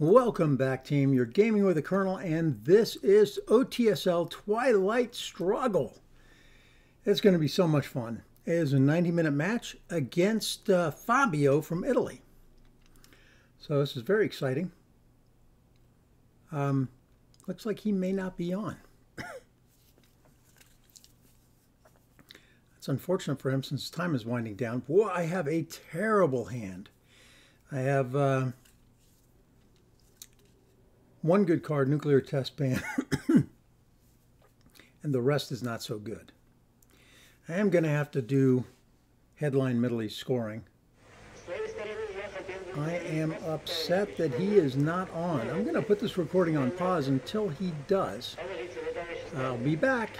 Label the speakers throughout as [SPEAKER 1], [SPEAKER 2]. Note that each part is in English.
[SPEAKER 1] Welcome back, team. You're gaming with the Colonel, and this is OTSL Twilight Struggle. It's going to be so much fun. It is a 90 minute match against uh, Fabio from Italy. So this is very exciting. Um, looks like he may not be on. It's unfortunate for him since time is winding down. Boy, I have a terrible hand. I have uh, one good card, Nuclear Test Ban, and the rest is not so good. I am going to have to do headline Middle East scoring. I am upset that he is not on. I'm going to put this recording on pause until he does. I'll be back.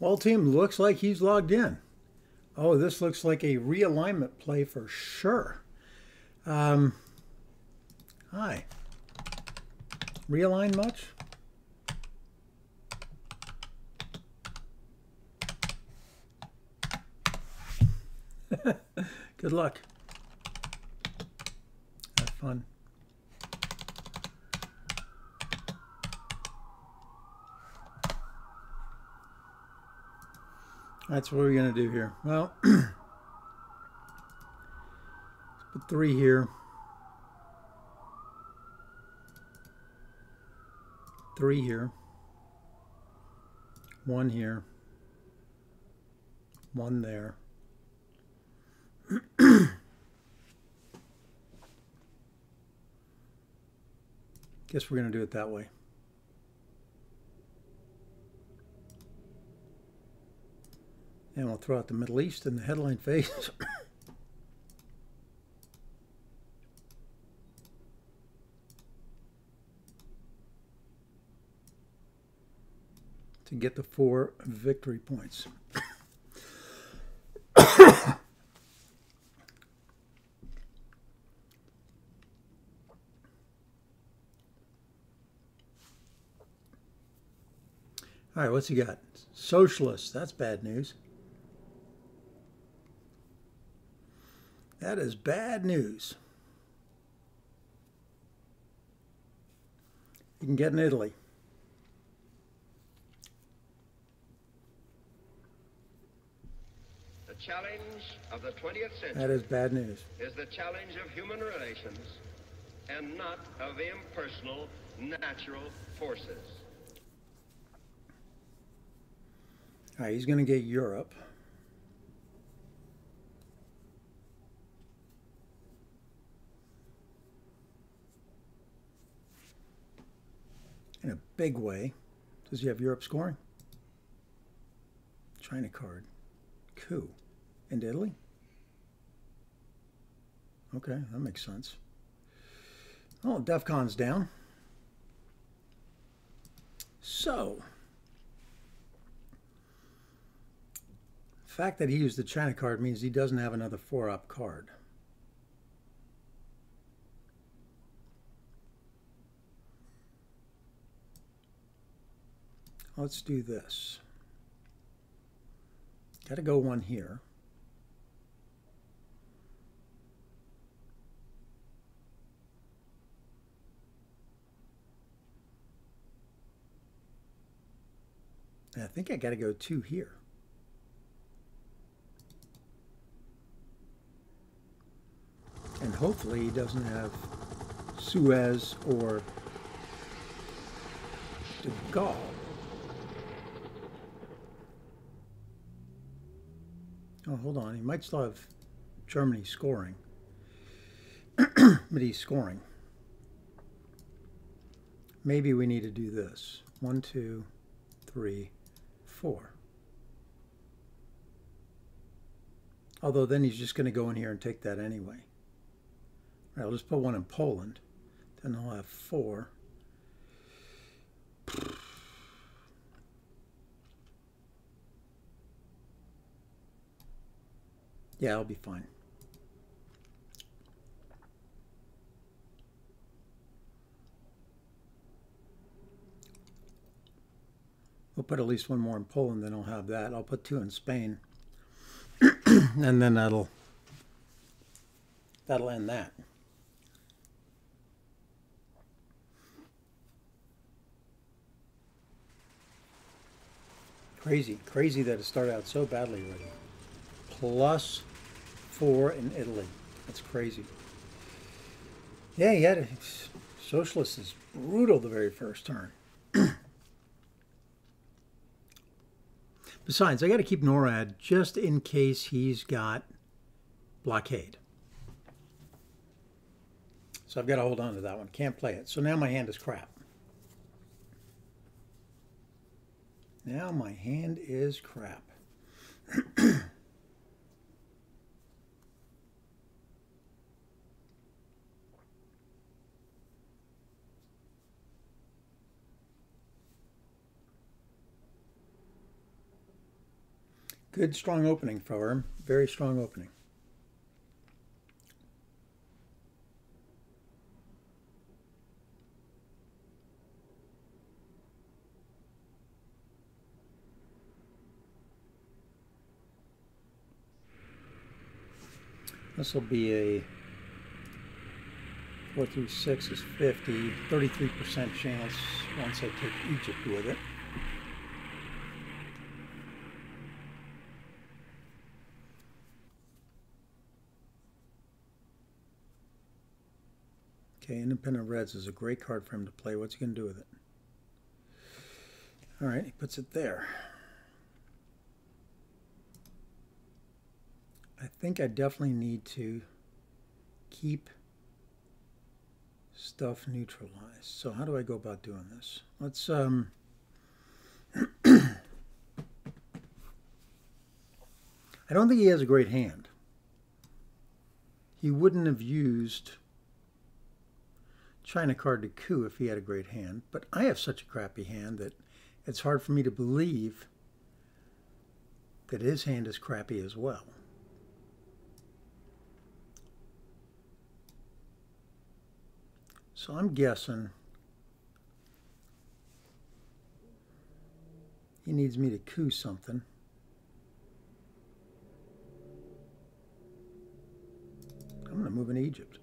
[SPEAKER 1] Well, team, looks like he's logged in. Oh, this looks like a realignment play for sure. Um, hi. Realign much? Good luck. Have fun. That's what we're going to do here. Well, put three here. Three here. One here. One there. Guess we're going to do it that way. And we'll throw out the Middle East in the headline phase. get the four victory points. All right, what's he got? Socialists. That's bad news. That is bad news. You can get in Italy.
[SPEAKER 2] Challenge of the 20th century
[SPEAKER 1] That is bad news.
[SPEAKER 2] is the challenge of human relations and not of impersonal natural forces.
[SPEAKER 1] All right, he's going to get Europe. In a big way. Does he have Europe scoring? China card. Coup. And Italy? Okay, that makes sense. Oh, DEFCON's down. So, the fact that he used the China card means he doesn't have another 4-op card. Let's do this. Got to go one here. I think I got to go two here. And hopefully he doesn't have Suez or De Gaulle. Oh, hold on. He might still have Germany scoring. but he's scoring. Maybe we need to do this. One, two, three, four. Although then he's just going to go in here and take that anyway. All right, I'll just put one in Poland. Then I'll have four. Yeah, I'll be fine. We'll put at least one more in Poland, then I'll have that. I'll put two in Spain. and then that'll that'll end that. Crazy, crazy that it started out so badly already. Plus four in Italy. That's crazy. Yeah, yeah, socialist is brutal the very first turn. Besides, I got to keep NORAD just in case he's got blockade. So I've got to hold on to that one. Can't play it. So now my hand is crap. Now my hand is crap. Good strong opening for him. Very strong opening. This will be a 4 through 6 is 50, 33% chance once I take Egypt with it. Okay, Independent Reds is a great card for him to play. What's he going to do with it? All right, he puts it there. I think I definitely need to keep stuff neutralized. So how do I go about doing this? Let's um I don't think he has a great hand. He wouldn't have used China card to coup if he had a great hand, but I have such a crappy hand that it's hard for me to believe that his hand is crappy as well. So I'm guessing he needs me to coup something. I'm going to move in Egypt.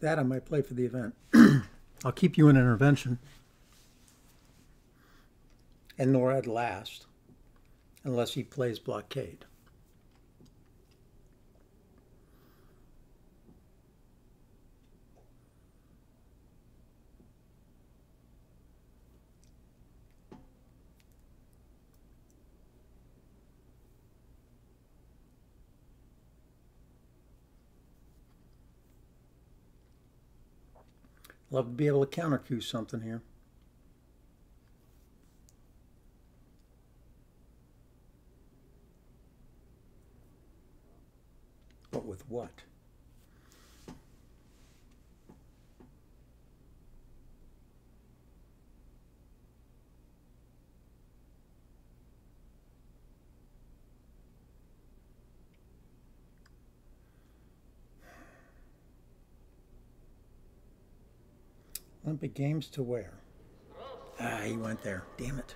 [SPEAKER 1] That I might play for the event. I'll keep you in intervention. And NORAD last, unless he plays blockade. Love to be able to counter coup something here. But with what? Olympic Games to where? Ah, he went there. Damn it.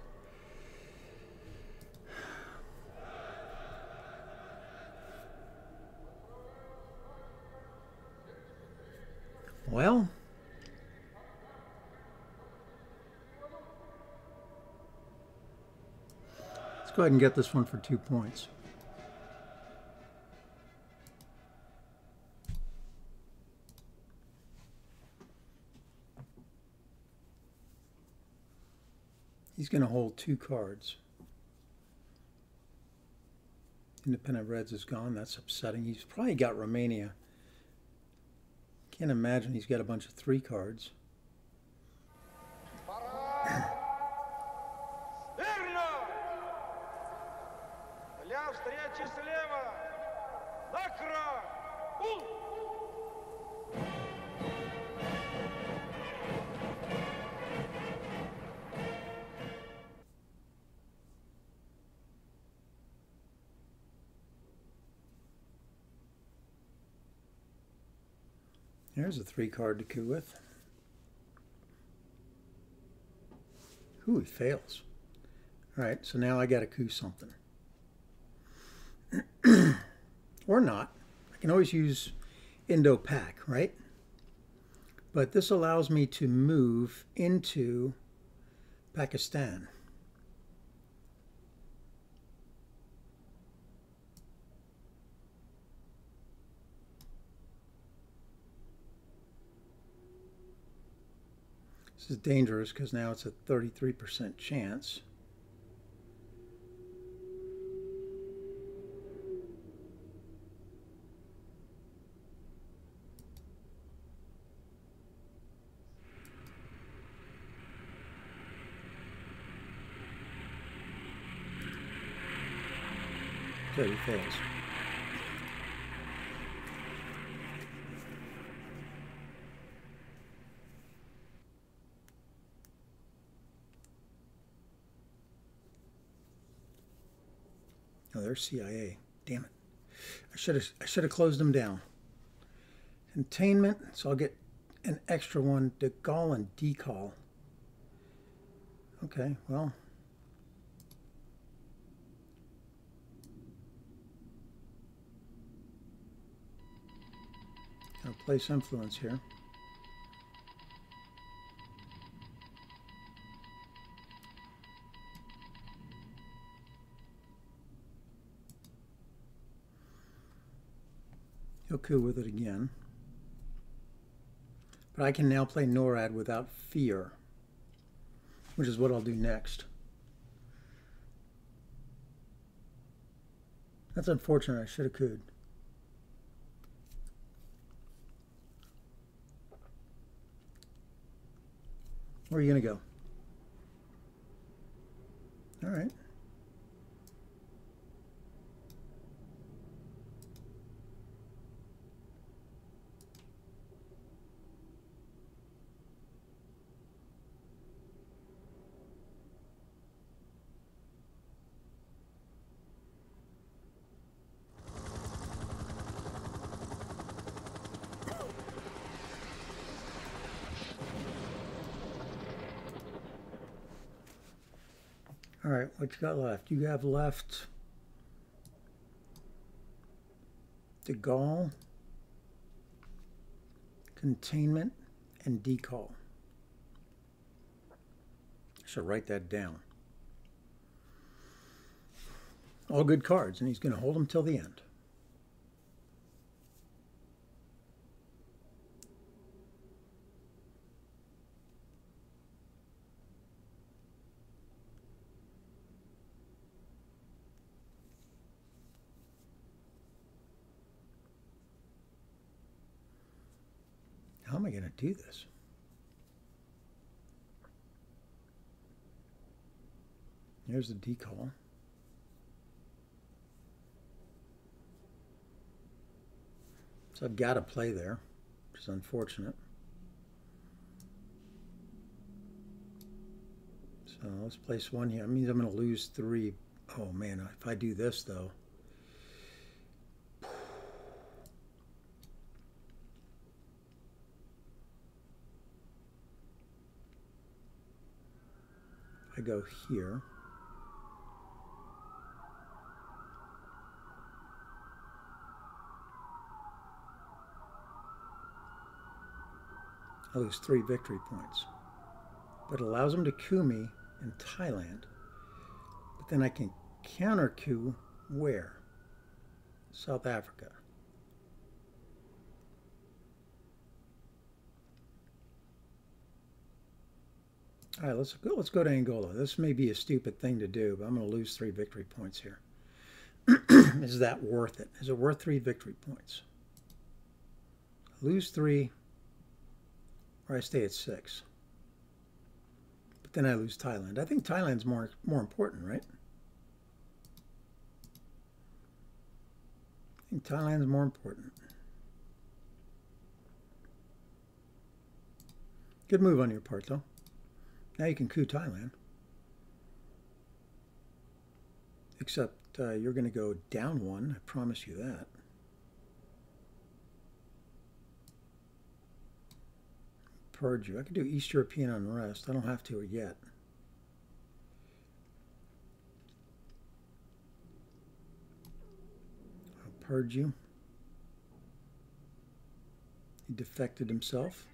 [SPEAKER 1] Well, let's go ahead and get this one for two points. Going to hold two cards. Independent Reds is gone. That's upsetting. He's probably got Romania. Can't imagine he's got a bunch of three cards. There's a three card to coup with. Ooh, he fails. All right, so now I got to coup something. or not. I can always use Indo-Pak, right? But this allows me to move into Pakistan. Is dangerous because now it's a 33% chance. Good, he fails. CIA. Damn it. I should have I should have closed them down. Containment, so I'll get an extra one. De Gaulle and Decall. Okay, well. I'll place influence here. Coup with it again. But I can now play NORAD without fear, which is what I'll do next. That's unfortunate. I should have couped. Where are you going to go? All right. All right, what you got left? You have left De Gaulle, containment, and decall. So write that down. All good cards, and he's going to hold them till the end. Do this? Here's the decall. So I've got to play there, which is unfortunate. So let's place one here. It means I'm going to lose three. Oh man, if I do this though. I go here. Oh, I lose three victory points. But it allows them to coup me in Thailand. But then I can counter coup where? South Africa. All right, let's go. Let's go to Angola. This may be a stupid thing to do, but I'm going to lose three victory points here. Is that worth it? Is it worth three victory points? lose three, or I stay at six. But then I lose Thailand. I think Thailand's more more important, right? I think Thailand's more important. Good move on your part, though. Now you can coup Thailand. Except uh, you're going to go down one. I promise you that. Purge you. I could do East European unrest. I don't have to yet. I'll purge you. He defected himself.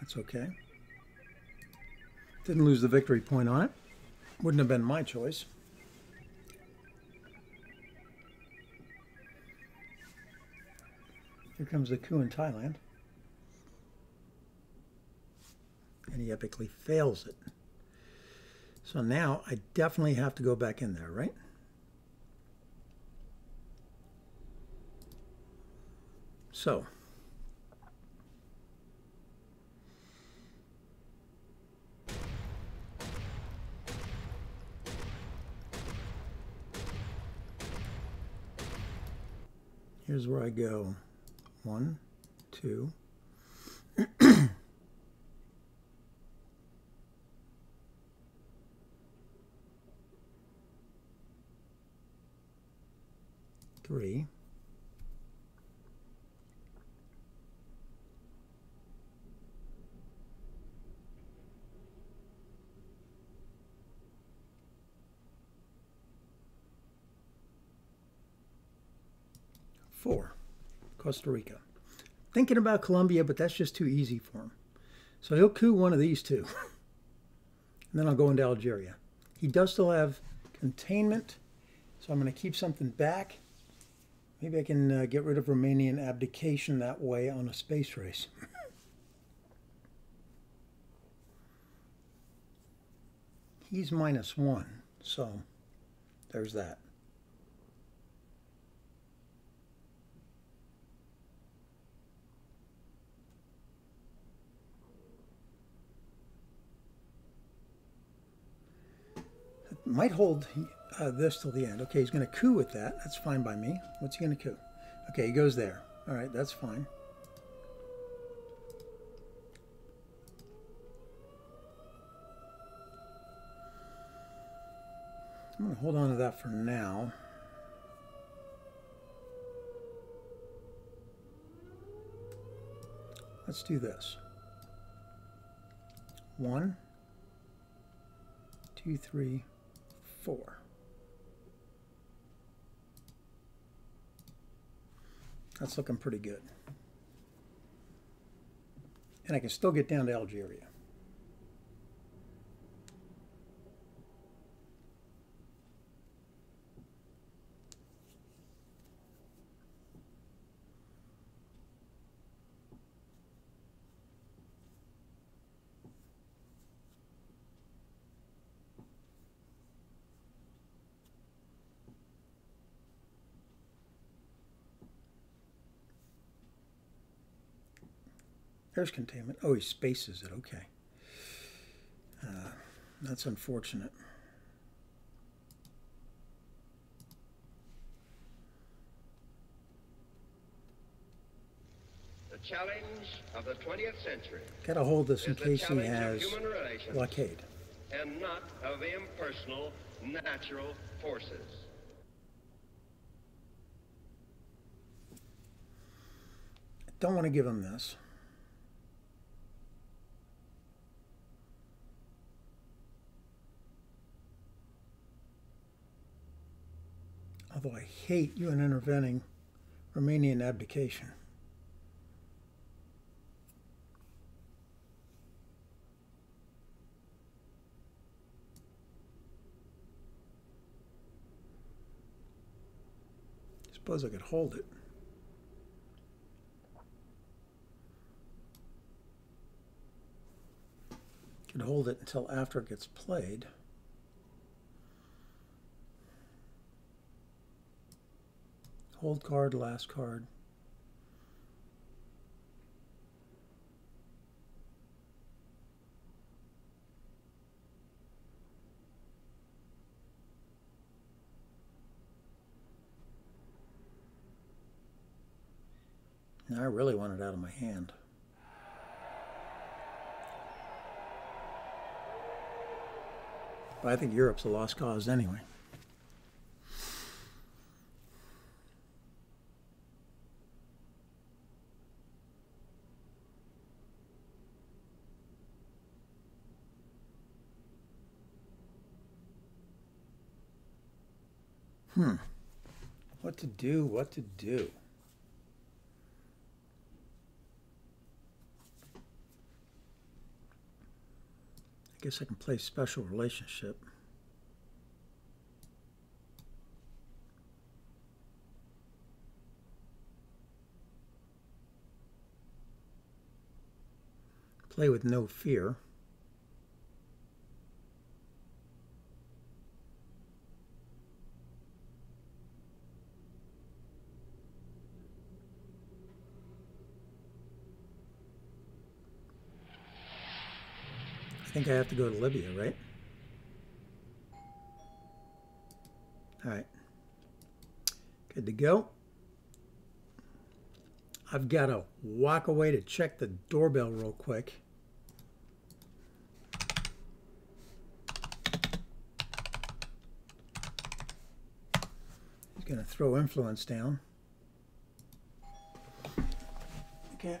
[SPEAKER 1] That's okay. Didn't lose the victory point on it. Wouldn't have been my choice. Here comes the coup in Thailand. And he epically fails it. So now I definitely have to go back in there, right? So here's where I go. One, two. three. Four, Costa Rica. Thinking about Colombia, but that's just too easy for him. So he'll coup one of these two. and then I'll go into Algeria. He does still have containment, so I'm going to keep something back. Maybe I can uh, get rid of Romanian abdication that way on a space race. He's minus one, so there's that. Might hold uh, this till the end. Okay, he's going to coup with that. That's fine by me. What's he going to coup? Okay, he goes there. All right, that's fine. I'm going to hold on to that for now. Let's do this. One, two, three, four. That's looking pretty good. And I can still get down to Algeria. There's containment. Oh, he spaces it. Okay. Uh, that's unfortunate.
[SPEAKER 2] The challenge of the 20th century.
[SPEAKER 1] Got to hold this in case he has blockade.
[SPEAKER 2] And not of impersonal natural forces.
[SPEAKER 1] Don't want to give him this. Although I hate UN intervening Romanian abdication. Suppose I could hold it. Could hold it until after it gets played. Hold card, last card. I really want it out of my hand. But I think Europe's a lost cause anyway. Hmm. What to do, what to do. I guess I can play special relationship. Play with no fear. Think I have to go to Libya, right? All right. Good to go. I've got to walk away to check the doorbell real quick. He's going to throw influence down. Okay.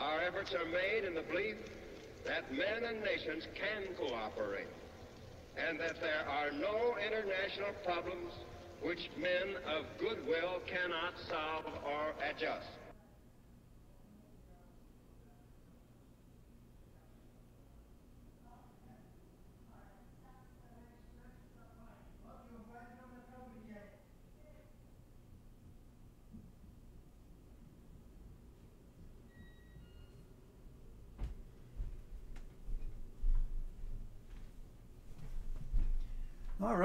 [SPEAKER 2] Our efforts are made in the belief that men and nations can cooperate and that there are no international problems which men of goodwill cannot solve or adjust.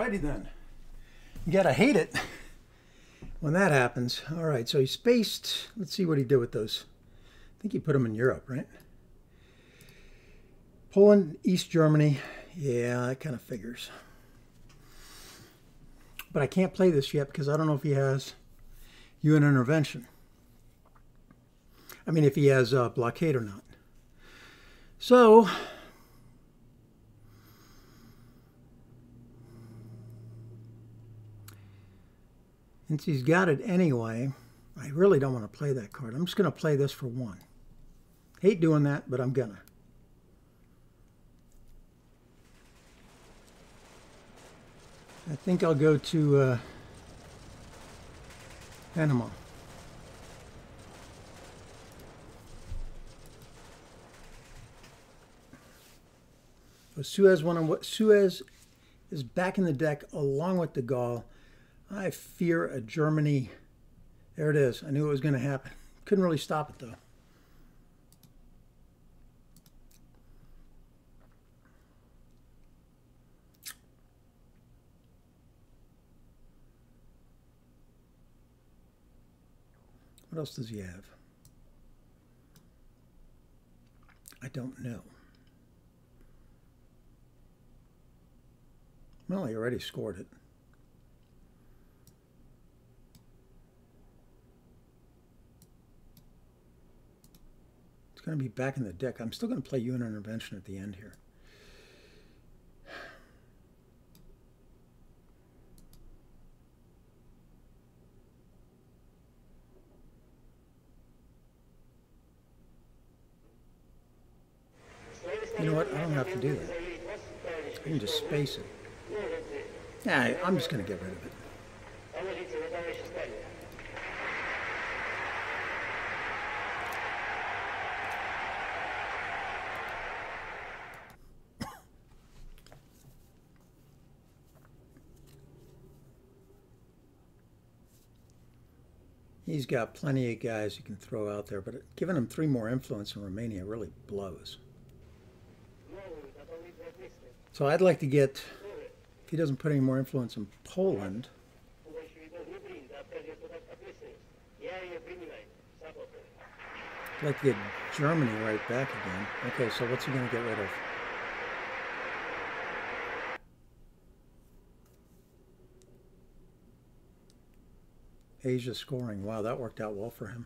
[SPEAKER 1] Alrighty then. You gotta hate it when that happens. All right, so he spaced. Let's see what he did with those. I think he put them in Europe, right? Poland, East Germany. Yeah, that kind of figures. But I can't play this yet because I don't know if he has UN intervention. I mean, if he has uh, blockade or not. So Since she's got it anyway, I really don't want to play that card. I'm just going to play this for one. Hate doing that, but I'm going to. I think I'll go to uh, Panama. So Suez, one what Suez is back in the deck along with De Gaulle. I fear a Germany. There it is. I knew it was going to happen. Couldn't really stop it though. What else does he have? I don't know. Well, he already scored it. Going to be back in the deck. I'm still going to play UN intervention at the end here. You know what? I don't have to do that. I can just space it. Yeah, I'm just going to get rid of it. He's got plenty of guys he can throw out there, but giving him three more influence in Romania really blows. So I'd like to get, if he doesn't put any more influence in Poland, I'd like to get Germany right back again. Okay, so what's he going to get rid of? Asia scoring. Wow, that worked out well for him.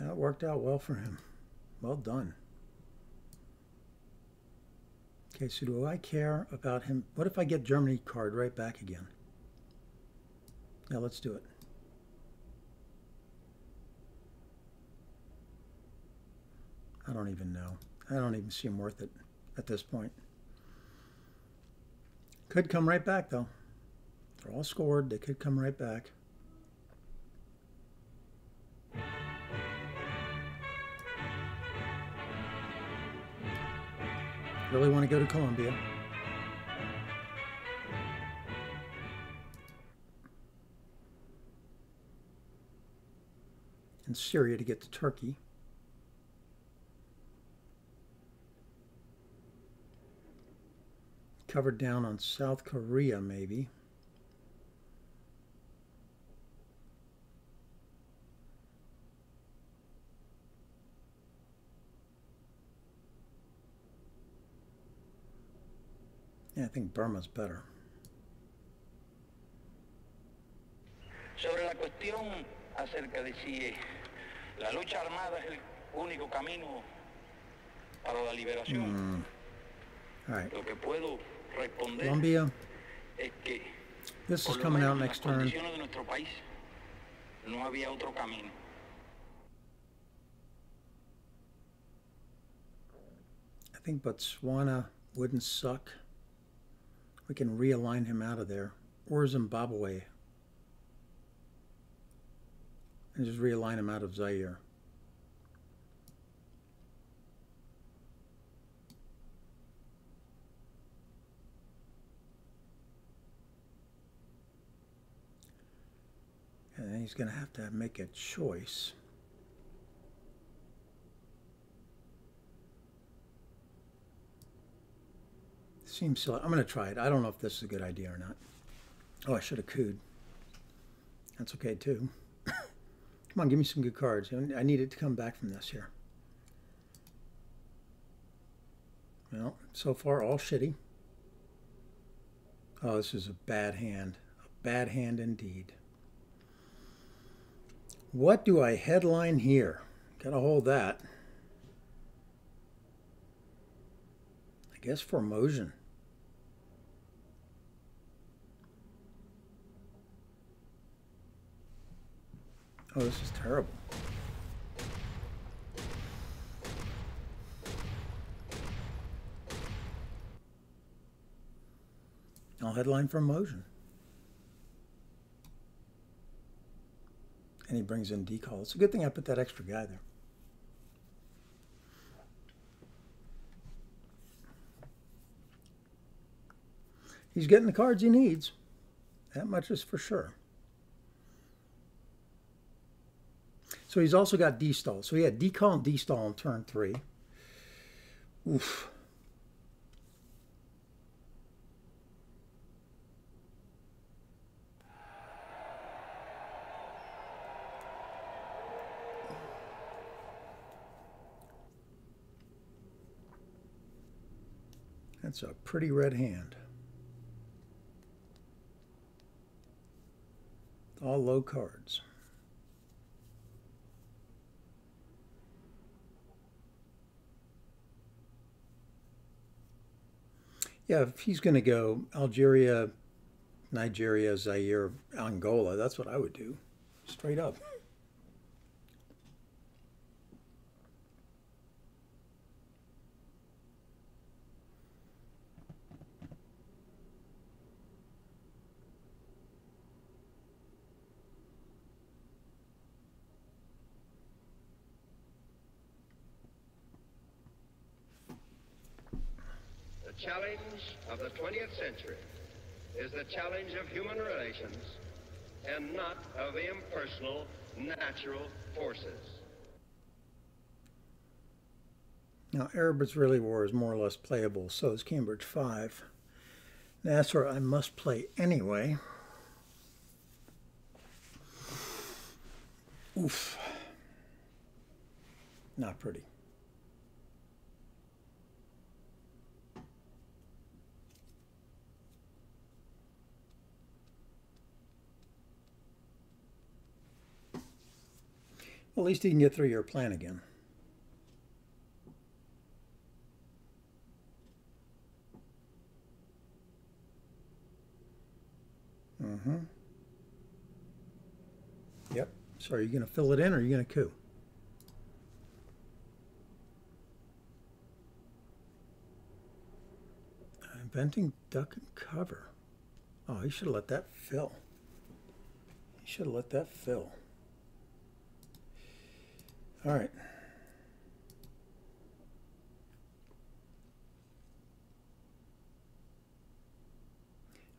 [SPEAKER 1] That worked out well for him. Well done. Okay, so do I care about him? What if I get Germany card right back again? Yeah, let's do it. I don't even know. I don't even seem worth it at this point. Could come right back, though. They're all scored. They could come right back. Really want to go to Colombia. And Syria to get to Turkey. Covered down on South Korea, maybe. Yeah, I think Burma's better.
[SPEAKER 3] Sobre la cuestión acerca de si eh, la lucha armada es el único camino para la liberación, mm.
[SPEAKER 1] All right,
[SPEAKER 3] lo que puedo responder
[SPEAKER 1] Colombia.
[SPEAKER 3] es que
[SPEAKER 1] This is
[SPEAKER 3] lo
[SPEAKER 1] coming out
[SPEAKER 3] menos
[SPEAKER 1] next
[SPEAKER 3] las
[SPEAKER 1] turn.
[SPEAKER 3] de nuestro país no había otro camino.
[SPEAKER 1] I think Botswana wouldn't suck. We can realign him out of there. Or Zimbabwe. And just realign him out of Zaire. And he's going to have to make a choice. Seems silly. I'm going to try it. I don't know if this is a good idea or not. Oh, I should have couped. That's okay too. Come on, give me some good cards. I need it to come back from this here. Well, so far all shitty. Oh, this is a bad hand. A bad hand indeed. What do I headline here? Gotta hold that. I guess Formosan. Oh, this is terrible. I'll headline Formosan. And he brings in decall. It's a good thing I put that extra guy there. He's getting the cards he needs. That much is for sure. So he's also got D-stall. So he had decall and D-stall on turn three. Oof. That's a pretty red hand. All low cards. Yeah, if he's going to go Algeria, Nigeria, Zaire, Angola, that's what I would do. Straight up.
[SPEAKER 2] The challenge of the 20th century is the challenge of human relations and not of impersonal natural forces.
[SPEAKER 1] Now, Arab Really War is more or less playable, so is Cambridge 5. Nasser, I must play anyway. Oof. Not pretty. At least he can get through your plan again. Mm-hmm. Yep. So are you going to fill it in or are you going to coup? Inventing duck and cover. Oh, he should have let that fill. He should have let that fill. All right.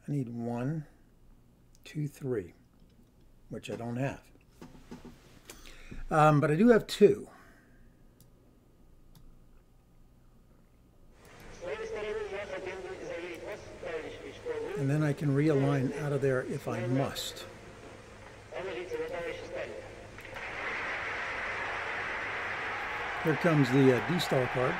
[SPEAKER 1] I need one, two, three, which I don't have. Um, but I do have two. And then I can realign out of there if I must. Here comes the uh, D-stall card.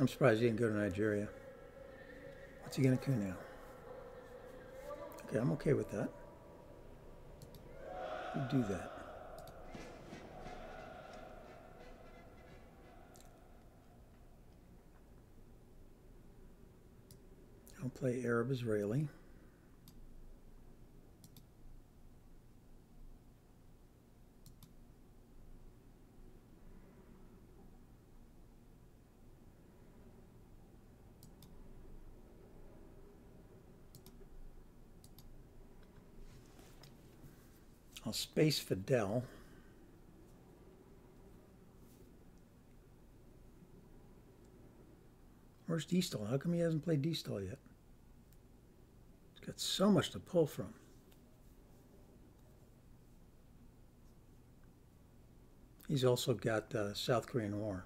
[SPEAKER 1] I'm surprised he didn't go to Nigeria. What's he going to do now? Okay, I'm okay with that. Do that. I'll play Arab I'll space Fidel. Where's D-stall? How come he hasn't played D-stall yet? He's got so much to pull from. He's also got uh, South Korean War.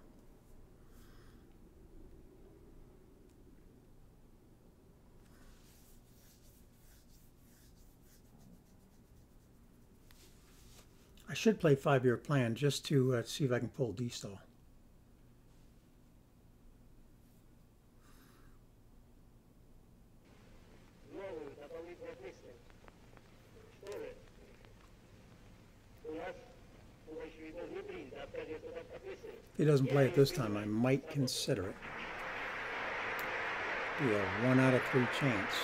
[SPEAKER 1] I should play five-year plan just to uh, see if I can pull D-stall. If he doesn't play it this time, I might consider it. Be a one out of three chance.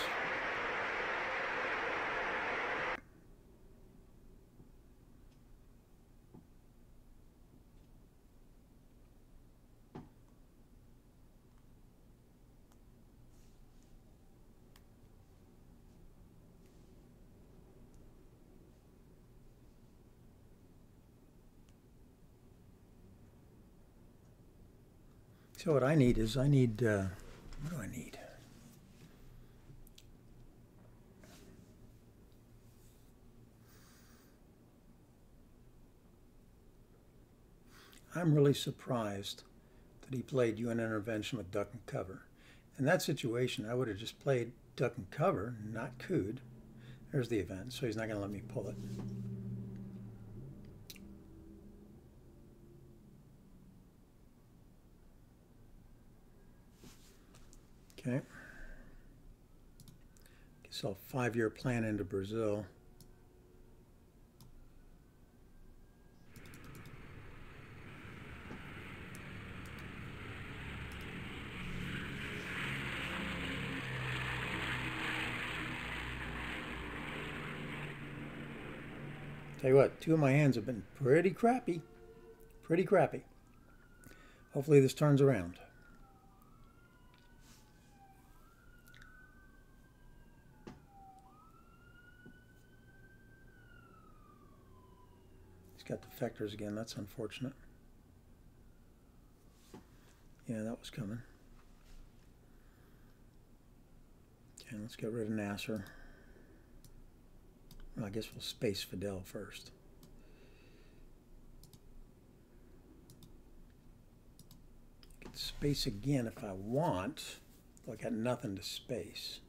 [SPEAKER 1] So what I need is I need, uh, what do I need? I'm really surprised that he played UN intervention with duck and cover. In that situation, I would have just played duck and cover, not couped. There's the event, so he's not going to let me pull it. Okay. Guess I'll five-year plan into Brazil. Tell you what, two of my hands have been pretty crappy. Pretty crappy. Hopefully this turns around. Got defectors again. That's unfortunate. Yeah, that was coming. Okay, let's get rid of Nasser. Well, I guess we'll space Fidel first. space again if I want. I got nothing to space.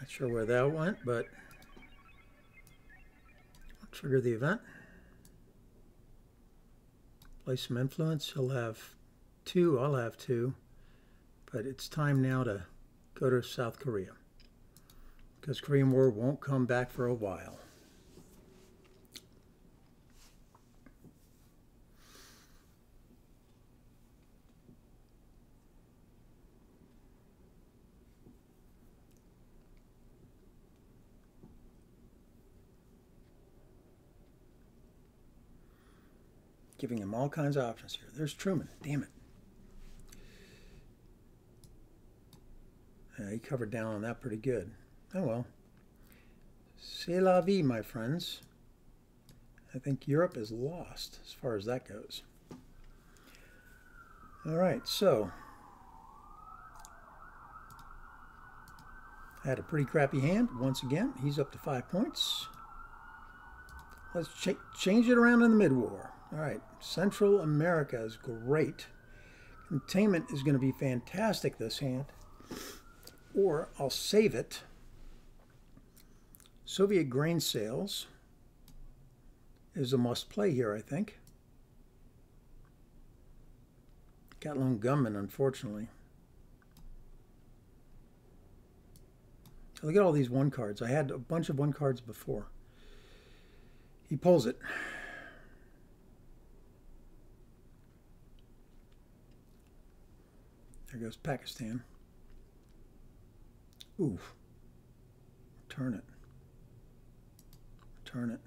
[SPEAKER 1] Not sure where that went, but I'll trigger the event. Play some influence. He'll have two. I'll have two. But it's time now to go to South Korea because Korean War won't come back for a while. Giving him all kinds of options here. There's Truman. Damn it. he covered down on that pretty good. Oh well. C'est la vie, my friends. I think Europe is lost as far as that goes. All right, so I had a pretty crappy hand once again. He's up to five points. Let's ch change it around in the mid-war. All right, Central America is great. Containment is going to be fantastic this hand or I'll save it. Soviet grain sales is a must play here, I think. Got lone gunman, unfortunately. Look at all these one cards. I had a bunch of one cards before. He pulls it. There goes Pakistan. Oof. Turn it. Turn it.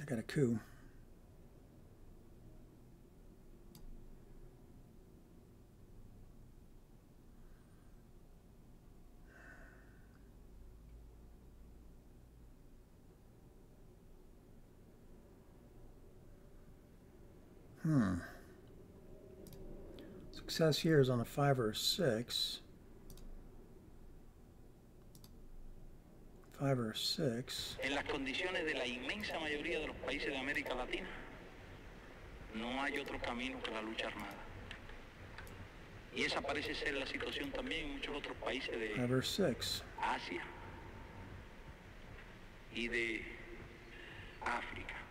[SPEAKER 1] I got a coup. Hmm success here is on a 5 or a 6. 5 or 6.
[SPEAKER 3] En las condiciones de la inmensa mayoría de los países de América Latina, no hay otro camino que la lucha armada. Y esa parece ser la situación también en muchos otros países de Asia y de África.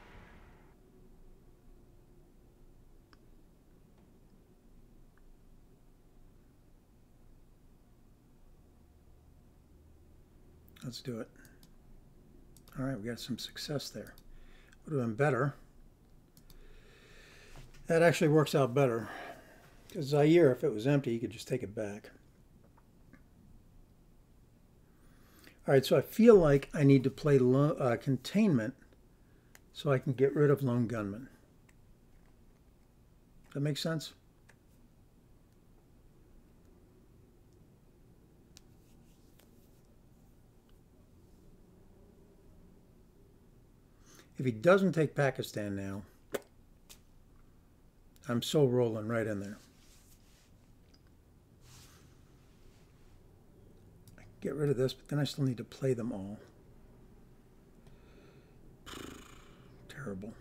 [SPEAKER 1] Let's do it. All right, we got some success there. Would have been better. That actually works out better. Because Zaire, if it was empty, you could just take it back. All right, so I feel like I need to play uh, containment so I can get rid of lone gunman. That makes sense? If he doesn't take Pakistan now, I'm so rolling right in there. I get rid of this, but then I still need to play them all. Terrible.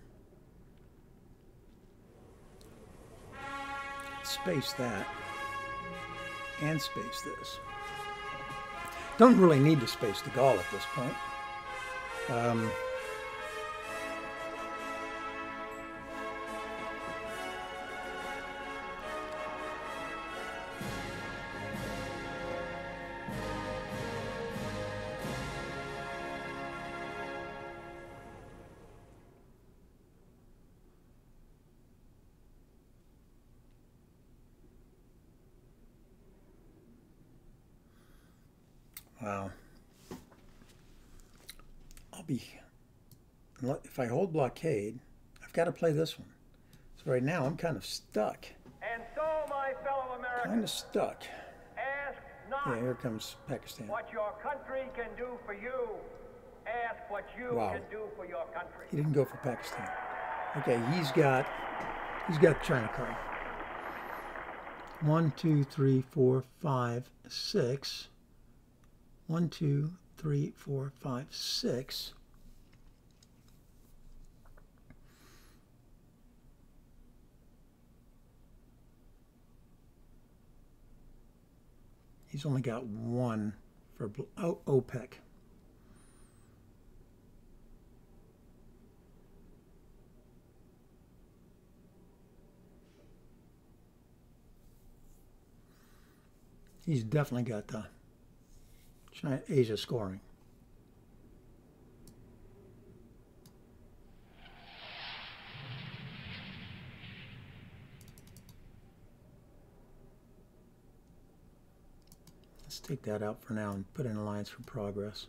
[SPEAKER 1] Space that. And space this. Don't really need to space De Gaulle at this point. Um, blockade, I've got to play this one. So right now I'm kind of stuck.
[SPEAKER 4] And so, my fellow Americans,
[SPEAKER 1] kind of stuck.
[SPEAKER 4] Ask not
[SPEAKER 1] yeah, here comes Pakistan.
[SPEAKER 4] What your country can do for you. Ask what you
[SPEAKER 1] Wow.
[SPEAKER 4] can do for your country.
[SPEAKER 1] He didn't go for Pakistan. Okay, he's got he's got China card. One, two, three, four, five, six. One, two, three, four, five, six. He's only got one for oh, OPEC. He's definitely got the China, Asia scoring. Let's take that out for now and put in Alliance for Progress.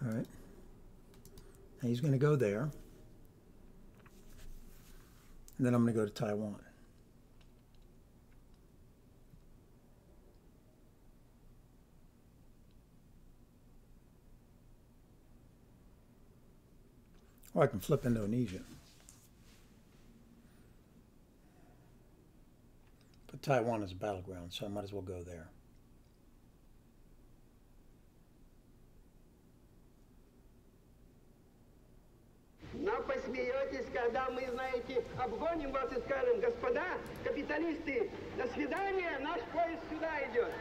[SPEAKER 1] All right. Now he's going to go there. And then I'm going to go to Taiwan. Or I can flip Indonesia. Taiwan is a battleground, so I might as well go there.
[SPEAKER 5] Нам посмеетесь, когда мы, знаете, обгоним вас и скажем, господа, капиталисты, до свидания, наш поезд сюда идет.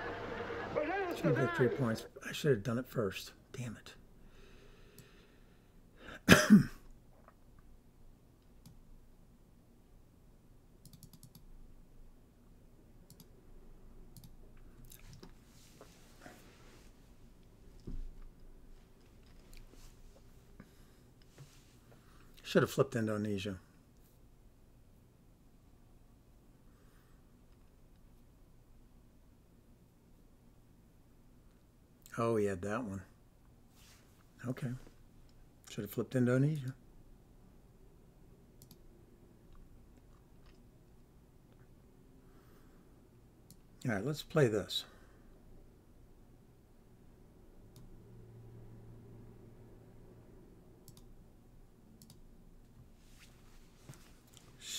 [SPEAKER 5] Пожалуйста,
[SPEAKER 1] Two
[SPEAKER 5] да.
[SPEAKER 1] victory points. I should have done it first. Damn it. Should have flipped Indonesia. Oh, he had that one. Okay. Should have flipped Indonesia. All right, let's play this.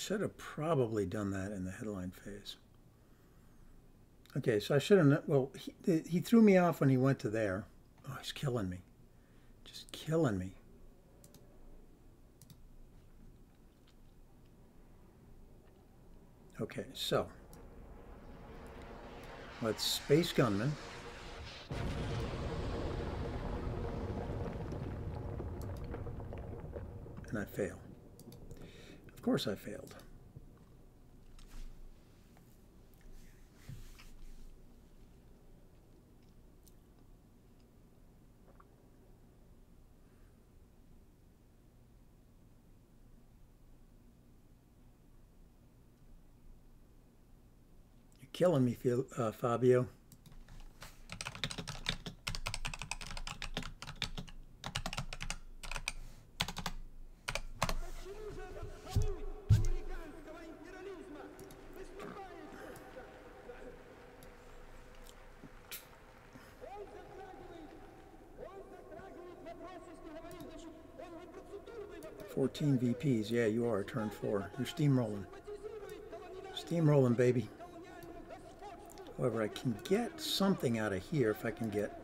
[SPEAKER 1] Should have probably done that in the headline phase. Okay, so I should have. Well, he, he threw me off when he went to there. Oh, he's killing me. Just killing me. Okay, so let's Space Gunman. And I fail. Of course I failed. You're killing me, uh, Fabio. 14 VPs. Yeah, you are. Turn four. You're steamrolling. Steamrolling, baby. However, I can get something out of here if I can get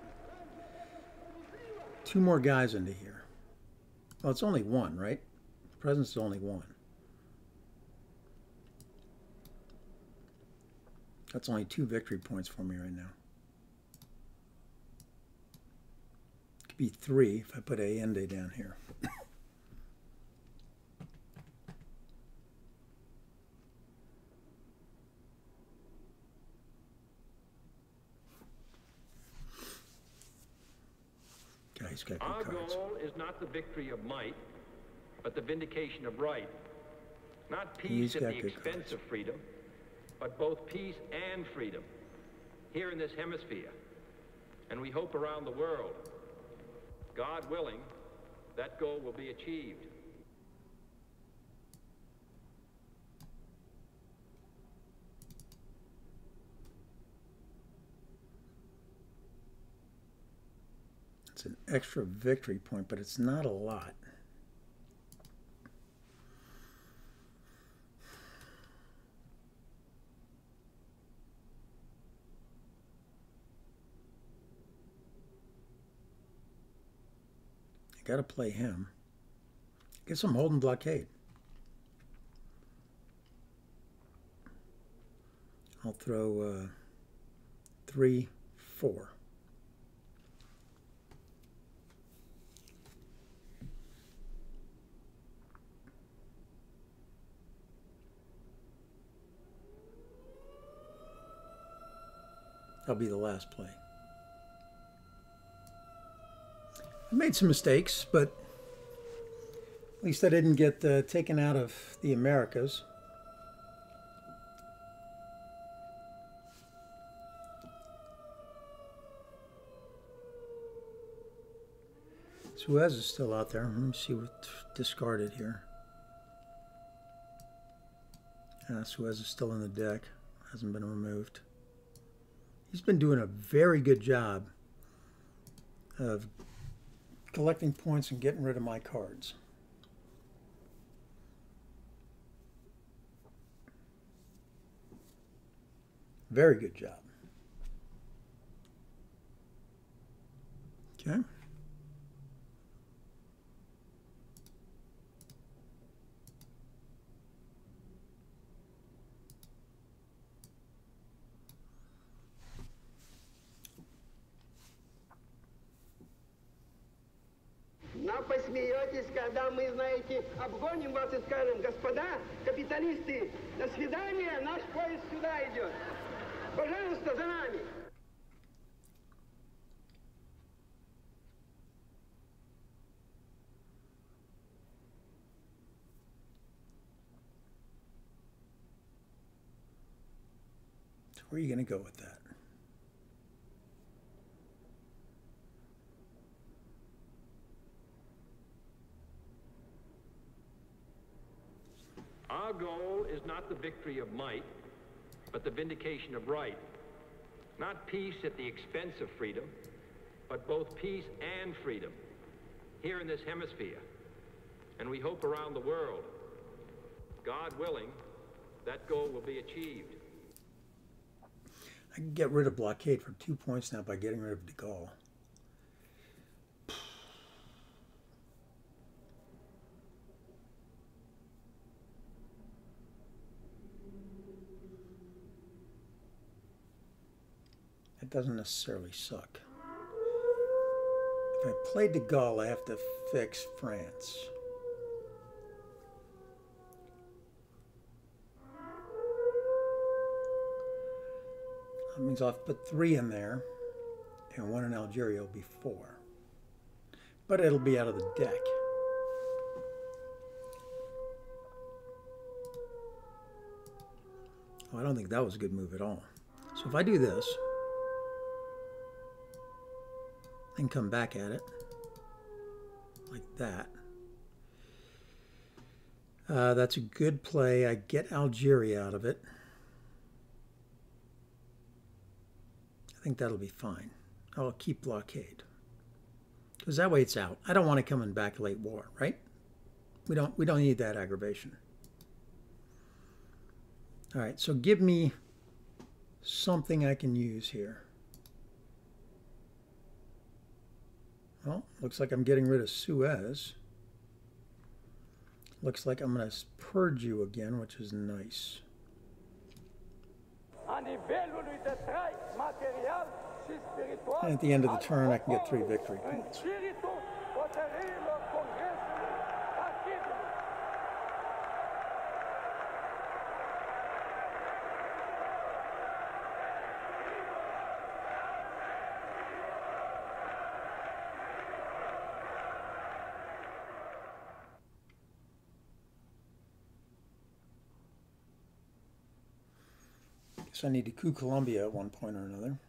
[SPEAKER 1] two more guys into here. Well, it's only one, right? Presence is only one. That's only two victory points for me right now. It could be three if I put a and A down here. God, he's got
[SPEAKER 6] Our
[SPEAKER 1] cards.
[SPEAKER 6] goal is not the victory of might, but the vindication of right. Not
[SPEAKER 1] He's
[SPEAKER 6] peace at the expense
[SPEAKER 1] cards.
[SPEAKER 6] of freedom, but both peace and freedom here in this hemisphere. And we hope around the world. God willing, that goal will be achieved.
[SPEAKER 1] It's an extra victory point, but it's not a lot. I got to play him. Get some holding blockade. I'll throw uh, three, four. That'll be the last play. I made some mistakes, but at least I didn't get uh, taken out of the Americas. Suez is still out there. Let me see what's discarded here. Uh, Suez is still in the deck. Hasn't been removed. He's been doing a very good job of collecting points and getting rid of my cards. Very good job. Okay.
[SPEAKER 5] Посмеетесь, когда мы, знаете, обгоним вас и скажем, господа, капиталисты, до свидания, наш поезд сюда идет. Пожалуйста, за нами.
[SPEAKER 1] Where are you going to go with that?
[SPEAKER 6] Our goal is not the victory of might, but the vindication of right. Not peace at the expense of freedom, but both peace and freedom here in this hemisphere. And we hope around the world. God willing, that goal will be achieved.
[SPEAKER 1] I can get rid of blockade for two points now by getting rid of De Gaulle. Doesn't necessarily suck. If I play De Gaulle, I have to fix France. That means I'll put three in there, and one in Algeria will be four. But it'll be out of the deck. Oh, I don't think that was a good move at all. So if I do this, and come back at it, like that, uh, that's a good play. I get Algeria out of it. I think that'll be fine. I'll keep blockade. Because that way it's out. I don't want it coming back late war, right? We don't we don't need that aggravation. All right, so give me something I can use here. Well, looks like I'm getting rid of Suez. Looks like I'm going to purge you again, which is nice.
[SPEAKER 4] A nivelului de trai material și spiritual.
[SPEAKER 1] And at the end of the turn, I can get three victory points. Guess I need to coup Colombia at one point or another.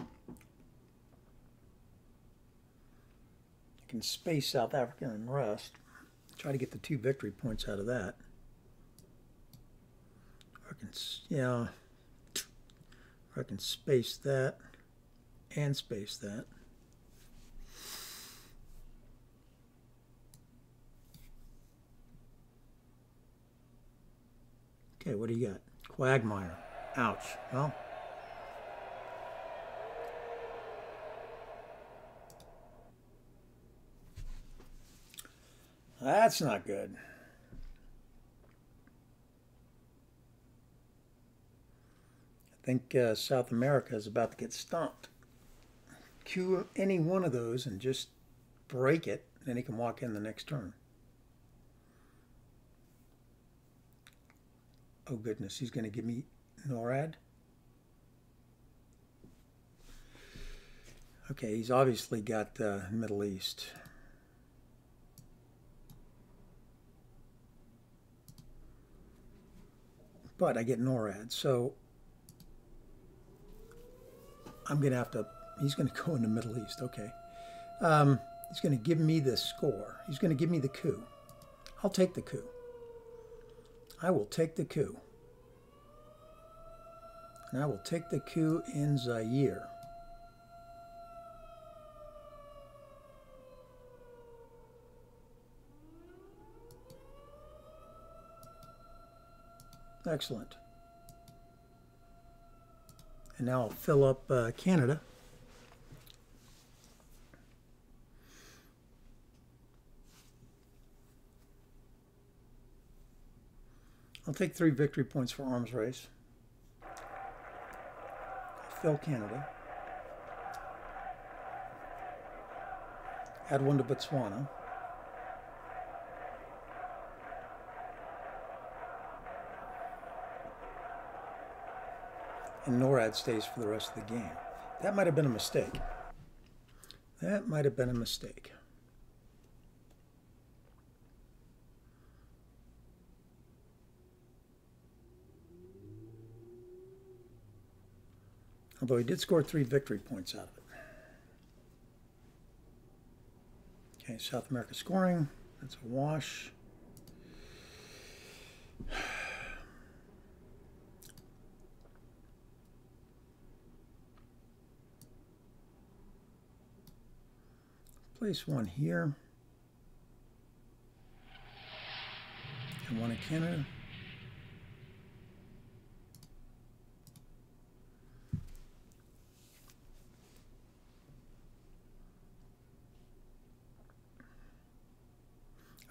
[SPEAKER 1] I can space South Africa and rest. Try to get the two victory points out of that. I can, yeah. I can space that and space that. Okay, what do you got? Quagmire. Ouch. Well, that's not good. I think uh, South America is about to get stomped. Cue any one of those and just break it, then he can walk in the next turn. Oh goodness, he's going to give me NORAD. Okay, he's obviously got uh, Middle East. But I get NORAD, so I'm going to have to, he's going to go in the Middle East, okay. Um, he's going to give me the score. He's going to give me the coup. I'll take the coup. I will take the coup. And I will take the coup in Zaire. Excellent. And now I'll fill up uh, Canada. I'll take three victory points for arms race. Fill Canada. Add one to Botswana. And NORAD stays for the rest of the game. That might have been a mistake. That might have been a mistake. Although he did score three victory points out of it. Okay, South America scoring. That's a wash. Place one here. And one in Canada.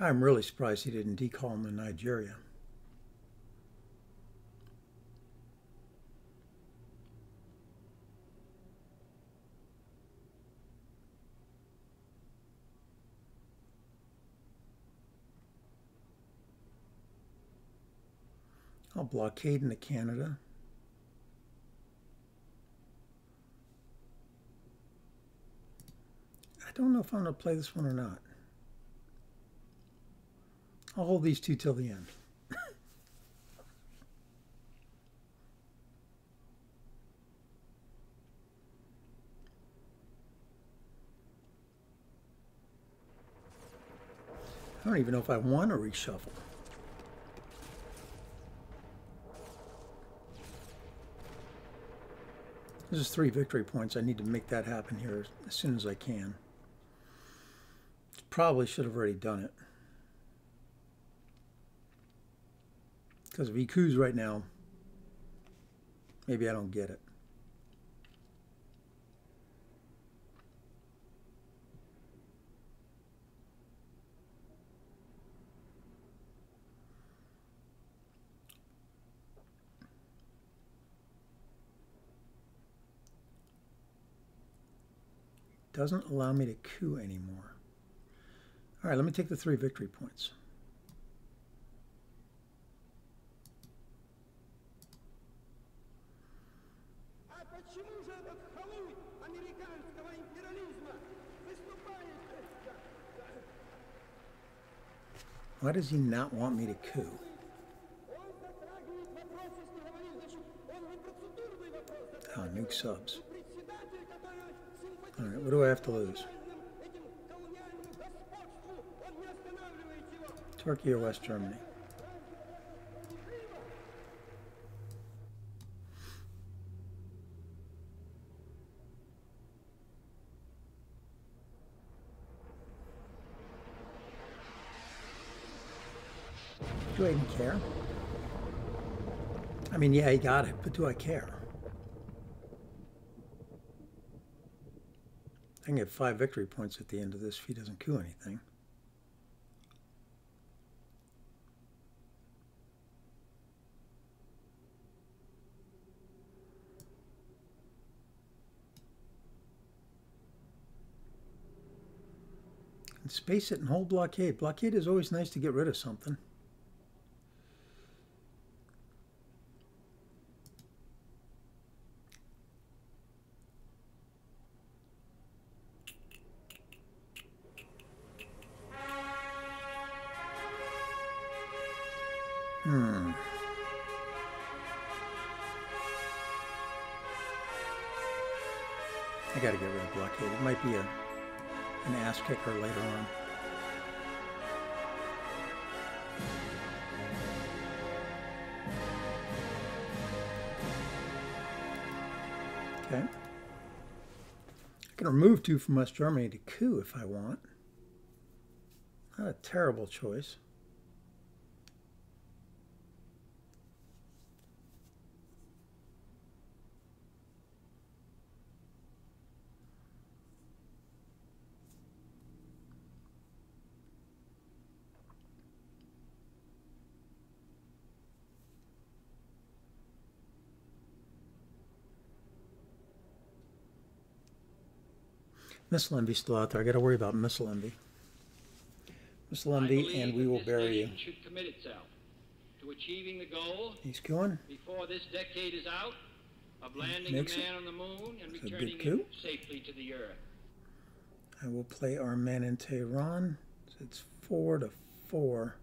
[SPEAKER 1] I'm really surprised he didn't decall him Nigeria. I'll blockade into Canada. I don't know if I'm going to play this one or not. I'll hold these two till the end. I don't even know if I want to reshuffle. This is three victory points. I need to make that happen here as soon as I can. Probably should have already done it. Because he coups right now, maybe I don't get it. Doesn't allow me to coup anymore. All right, let me take the three victory points. Why does he not want me to coup? Oh, nuke subs. All right, what do I have to lose? Turkey or West Germany? Do I even care? I mean, yeah, he got it, but do I care? I can get five victory points at the end of this if he doesn't coup anything. Space it and hold blockade. Blockade is always nice to get rid of something. Can remove two from West Germany to coup if I want. Not a terrible choice. Missile envy still out there. I got to worry about missile envy. Missile envy, and we will bury you.
[SPEAKER 6] Should commit itself to achieving the goal
[SPEAKER 1] He's going.
[SPEAKER 6] before this decade is out of landing a
[SPEAKER 1] it.
[SPEAKER 6] on the moon and
[SPEAKER 1] good
[SPEAKER 6] returning
[SPEAKER 1] coup.
[SPEAKER 6] him safely to the earth.
[SPEAKER 1] I will play our man in Tehran. It's four to four.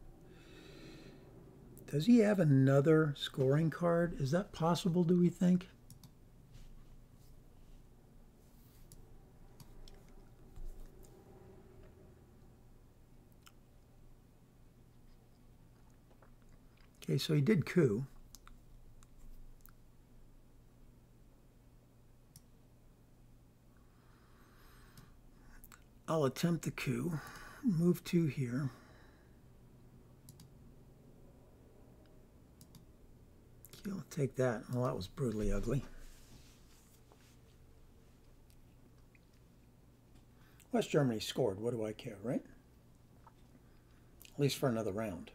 [SPEAKER 1] Does he have another scoring card? Is that possible, do we think? Okay, so he did coup. I'll attempt the coup. Move two here. Okay, I'll take that. Well, that was brutally ugly. West Germany scored. What do I care, right? At least for another round.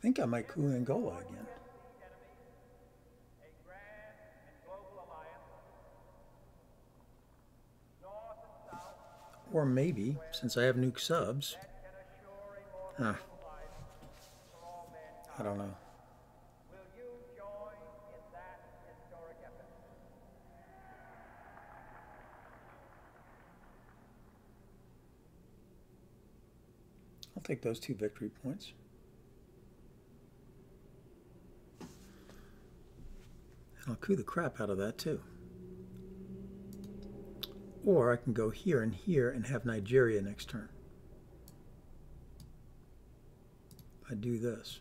[SPEAKER 1] I think I might coup Angola again. Or maybe, since I have nuke subs,
[SPEAKER 4] mankind.
[SPEAKER 1] I don't know. I'll take those two victory points. Coup the crap out of that too. Or I can go here and here and have Nigeria next turn. I do this.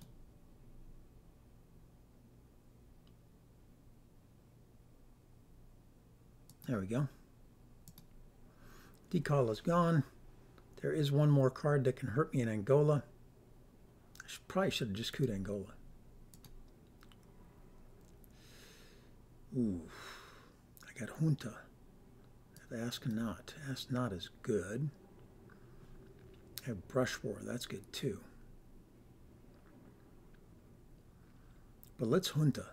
[SPEAKER 1] There we go. Decol is gone. There is one more card that can hurt me in Angola. I should, probably should have just couped Angola. Ooh, I got Junta. Ask Not. Ask Not is good. I have Brush War. That's good too. But let's Junta.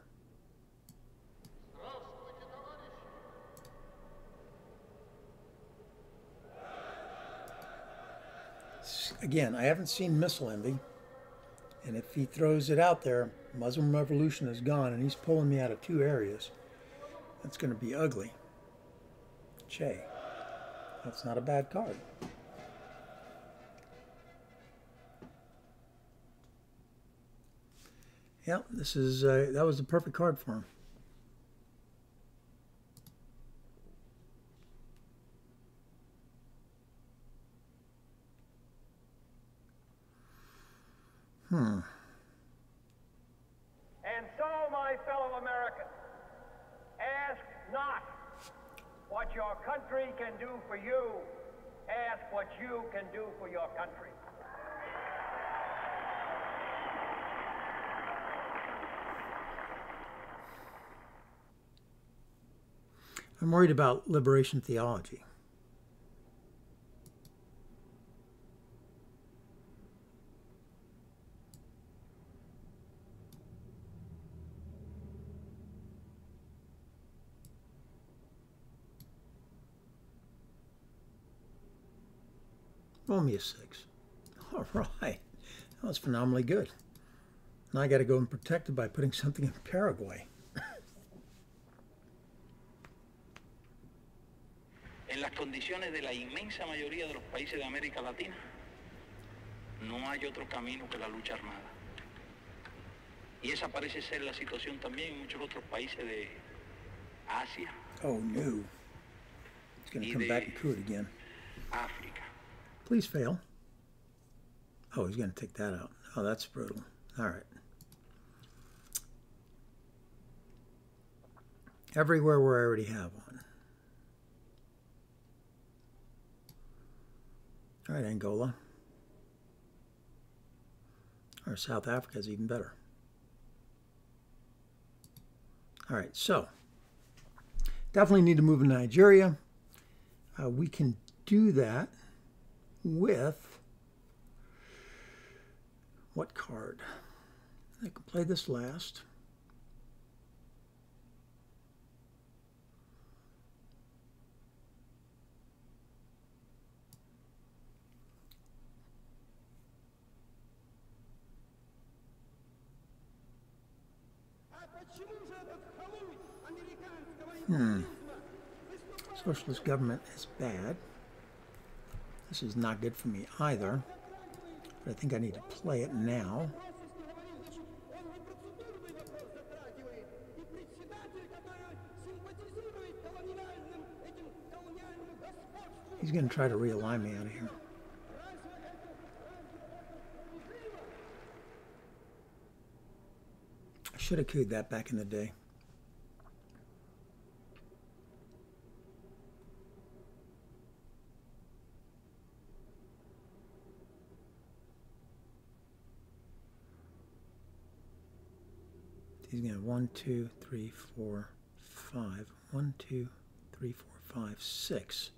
[SPEAKER 1] again, I haven't seen Missile Envy. And if he throws it out there, Muslim Revolution is gone, and he's pulling me out of two areas. That's going to be ugly. Che. That's not a bad card. Yep, this is uh, that was the perfect card for him. Hmm.
[SPEAKER 4] And so, my fellow Americans, ask not what your country can do for you, ask what you can do for your country.
[SPEAKER 1] I'm worried about liberation theology. Roll me a six. All right. That was phenomenally good. Now I got to go and protect it by putting something in Paraguay.
[SPEAKER 3] Inmensa mayoría de los países de América Latina, no hay otro camino que la lucha armada. Y esa parece ser la situación también en muchos otros países de Asia,
[SPEAKER 1] Oh no. It's going to come back and coup it again.
[SPEAKER 3] África.
[SPEAKER 1] Please fail. Oh, he's going to take that out. Oh, that's brutal. All right. Everywhere where I already have one. All right, Angola. Or South Africa is even better. All right, so definitely need to move to Nigeria. Uh, we can do that with what card? I can play this last. Hmm. Socialist government is bad. This is not good for me either. But I think I need to play it now. He's going to try to realign me out of here. I should have couped that back in the day. One, two, three, four, five. One, two, three, four, five, six.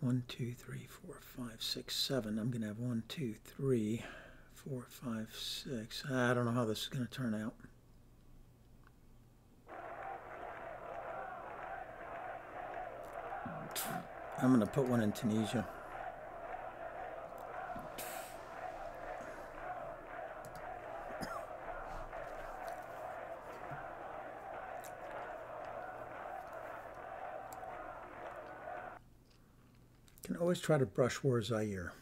[SPEAKER 1] One, two, three, four, five, six, seven. I'm going to have one, two, three, four, five, six. I don't know how this is going to turn out. I'm going to put one in Tunisia. Always try to brush war Zaire.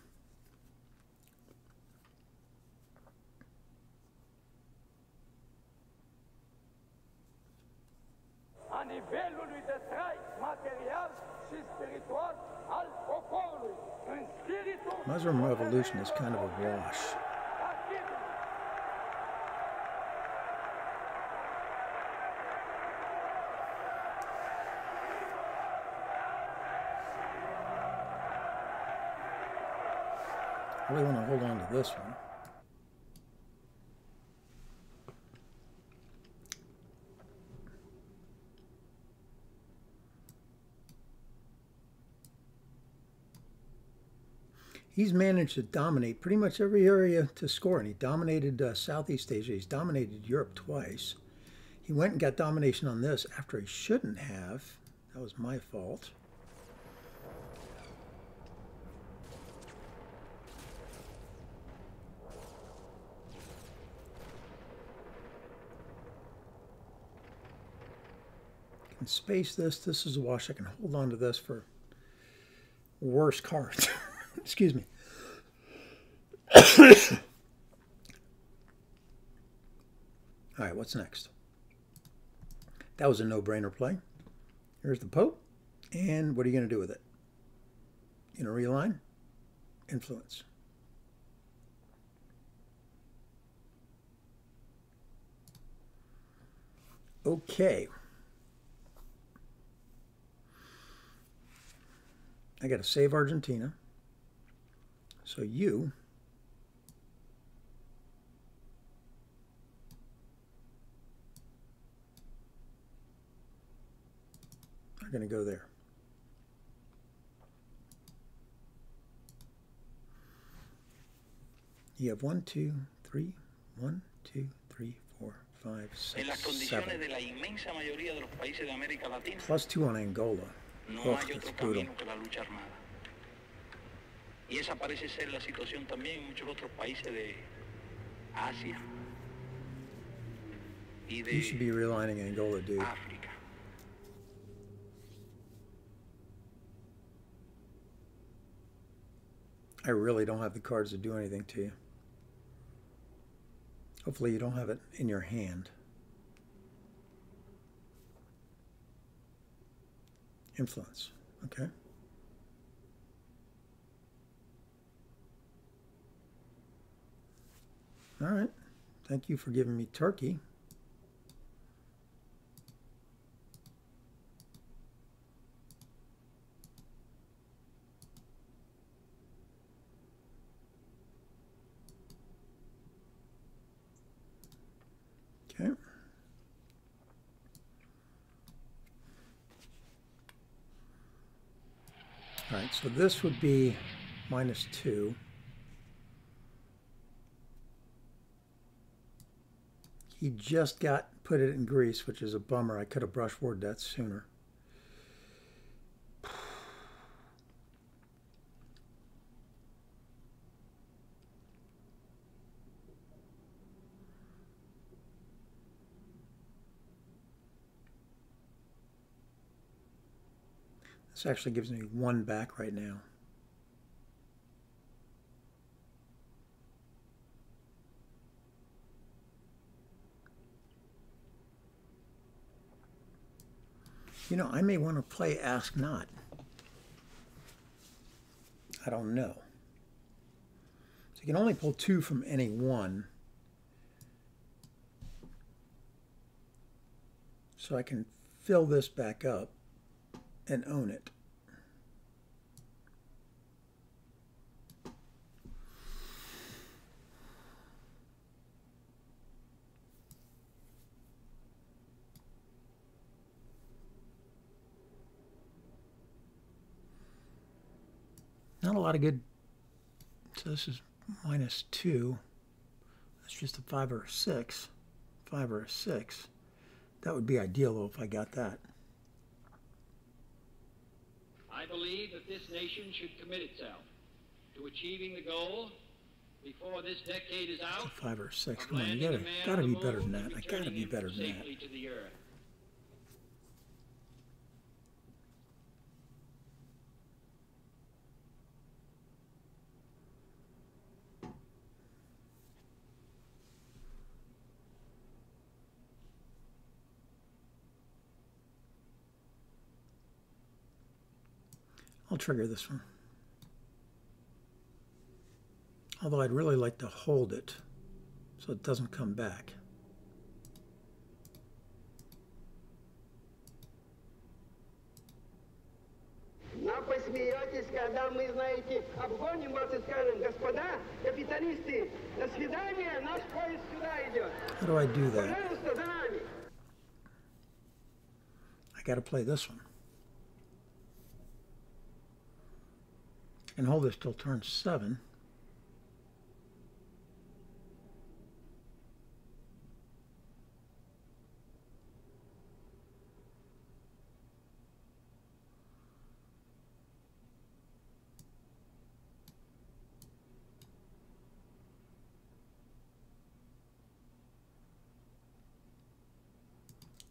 [SPEAKER 4] a nivelului de trai material și spiritual al poporului, în spiritul
[SPEAKER 1] Muslim revolution is kind of a wash. I really want to hold on to this one. He's managed to dominate pretty much every area to score, and he dominated uh, Southeast Asia. He's dominated Europe twice. He went and got domination on this after he shouldn't have. That was my fault. Can space this. This is a wash. I can hold on to this for worse cards. Excuse me. All right, what's next? That was a no-brainer play. Here's the Pope. And what are you going to do with it? You know, realign? Influence. Okay. I got to save Argentina. So you are going to go there. You have one, two, three, one, two, three, four, five, six, seven.
[SPEAKER 3] de la inmensa mayoría de los países de América Latina,
[SPEAKER 1] Plus two on Angola.
[SPEAKER 3] No hay otro camino que la lucha armada. Y esa parece ser la situación también en muchos otros países de Asia y
[SPEAKER 1] You should be
[SPEAKER 3] de
[SPEAKER 1] realigning Angola, dude.
[SPEAKER 3] África.
[SPEAKER 1] I really don't have the cards to do anything to you. Hopefully you don't have it in your hand. Influence. Okay. All right. Thank you for giving me Turkey. Okay. All right, so this would be minus two. He just got put it in Greece, which is a bummer. I could have brushed word that sooner. This actually gives me one back right now. You know, I may want to play Ask Not. I don't know. So you can only pull two from any one. So I can fill this back up and own it. Not a lot of good. So this is minus two. That's just a five or a six. Five or a six. That would be ideal though if I got that.
[SPEAKER 7] I believe that this nation should commit itself to achieving the goal before this decade is out.
[SPEAKER 1] Five or six. Come on, you gotta gotta be better than that. I gotta be better than that. I'll trigger this one. Although I'd really like to hold it so it doesn't come back.
[SPEAKER 5] Но посмеетесь, когда мы, знаете, обгоним вас и скажем, господа, капиталисты, до свидания, наш поезд сюда идет.
[SPEAKER 1] How do I do that?
[SPEAKER 5] Пожалуйста, за нами.
[SPEAKER 1] I gotta play this one. And hold this till turn seven.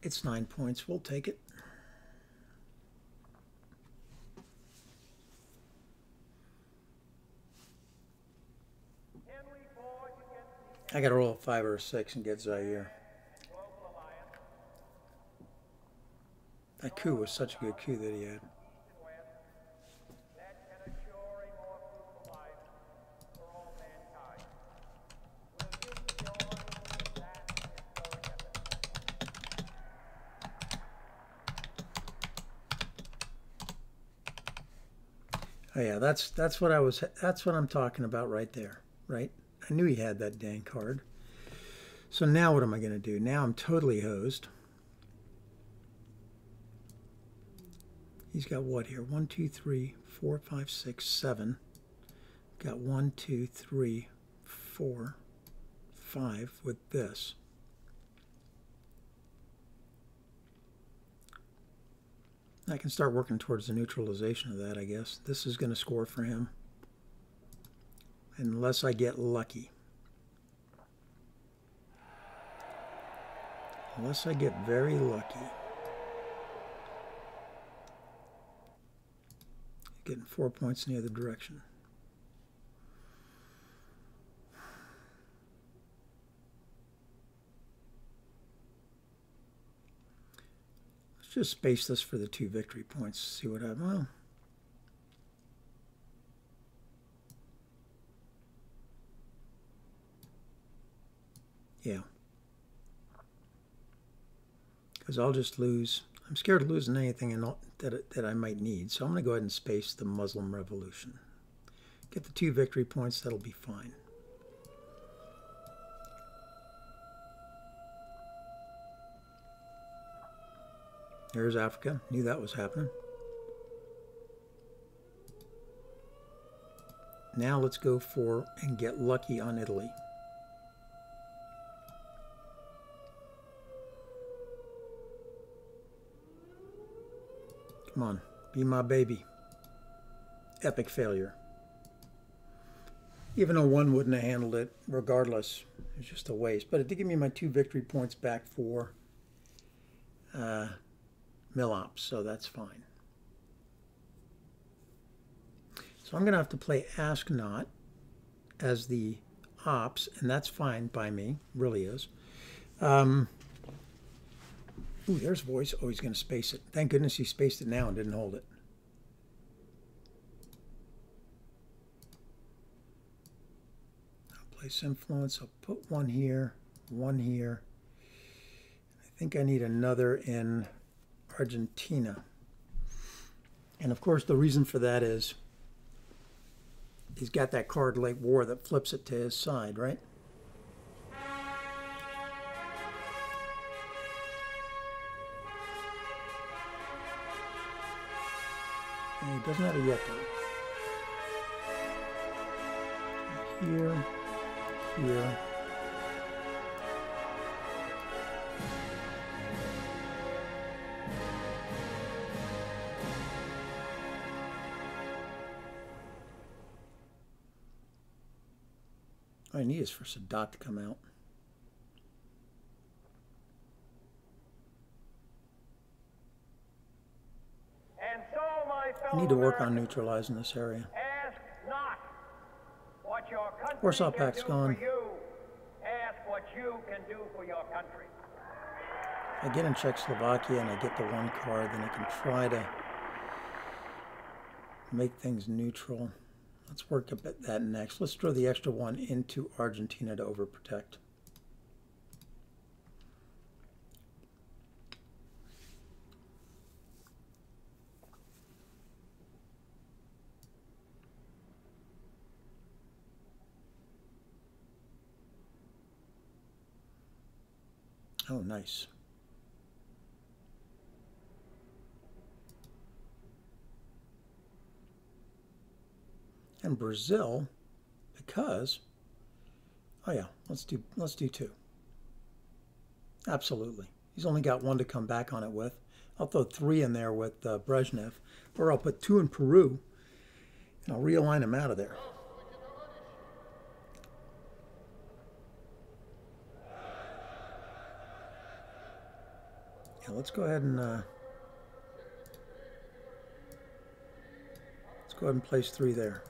[SPEAKER 1] It's nine points. We'll take it. I got to roll a five or a six and get Zaire. That coup was such a good coup that he had. Oh yeah, that's that's what I was that's what I'm talking about right there, right? I knew he had that dang card. So now what am I going to do? Now I'm totally hosed. He's got what here? One, two, three, four, five, six, seven. Got one, two, three, four, five with this. I can start working towards the neutralization of that, I guess. This is going to score for him. Unless I get lucky. Unless I get very lucky. Getting four points in the other direction. Let's just space this for the two victory points. See what happens. Well, yeah. Because I'll just lose. I'm scared of losing anything that, that I might need. So I'm going to go ahead and space the Muslim Revolution. Get the two victory points. That'll be fine. There's Africa. Knew that was happening. Now let's go for and get lucky on Italy. Come on, be my baby. Epic failure. Even though one wouldn't have handled it, regardless, it's just a waste. But it did give me my two victory points back for uh, Mil Ops, so that's fine. So I'm going to have to play Ask Not as the ops, and that's fine by me, really is. Um, ooh, there's voice. Oh, he's going to space it. Thank goodness he spaced it now and didn't hold it. I'll place influence. I'll put one here, one here. I think I need another in Argentina. And of course, the reason for that is he's got that card Late War that flips it to his side, right? Doesn't have it yet, though. Here, here. I need is for Sadat to come out.
[SPEAKER 4] And so,
[SPEAKER 1] I need to work on neutralizing this area.
[SPEAKER 4] Ask not what your country
[SPEAKER 1] Warsaw Pact's gone.
[SPEAKER 4] for you. Ask what you can do for your country.
[SPEAKER 1] If I get in Czechoslovakia and I get the one card, then I can try to make things neutral. Let's work a bit that next. Let's throw the extra one into Argentina to overprotect. Oh, nice. and Brazil because oh yeah let's do let's do two. Absolutely. He's only got one to come back on it with. I'll throw three in there with uh, Brezhnev or I'll put two in Peru and I'll realign him out of there let's go ahead and uh, let's go ahead and place three there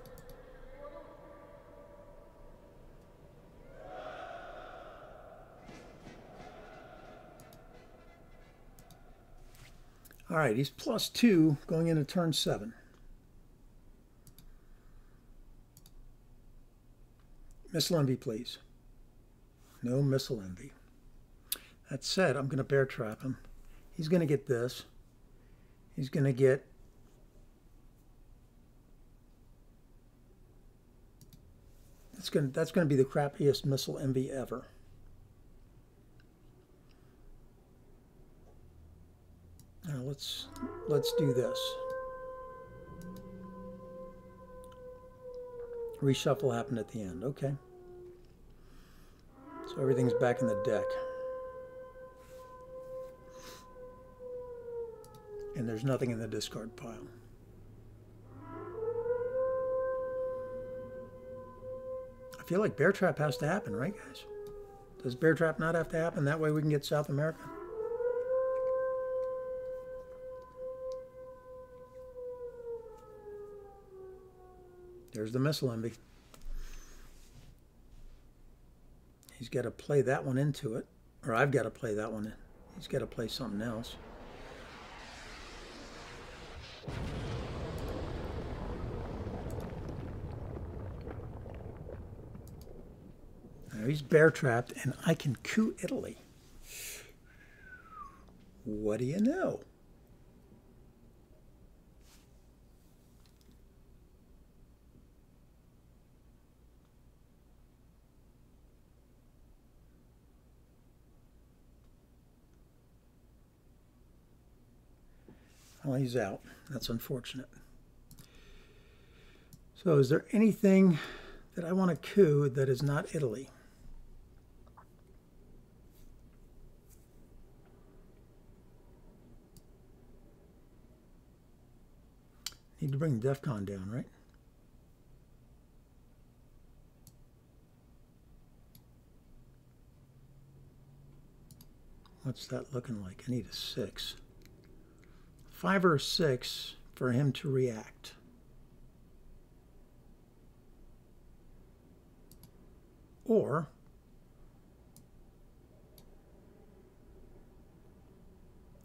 [SPEAKER 1] All right, he's plus two going into turn seven. Missile envy, please. No missile envy. That said, I'm going to bear trap him. He's going to get this. He's going to get that's going to, that's going to be the crappiest missile envy ever. Now let's let's do this. Reshuffle happened at the end. Okay. So everything's back in the deck. And there's nothing in the discard pile. I feel like Bear Trap has to happen, right, guys? Does Bear Trap not have to happen? That way we can get South America? There's the missile envy. He's got to play that one into it. Or I've got to play that one in. He's got to play something else. He's bear trapped, and I can coup Italy. What do you know? Well, he's out. That's unfortunate. So, is there anything that I want to coup that is not Italy? Need to bring DEFCON down, right? What's that looking like? I need a six. Five or six for him to react. Or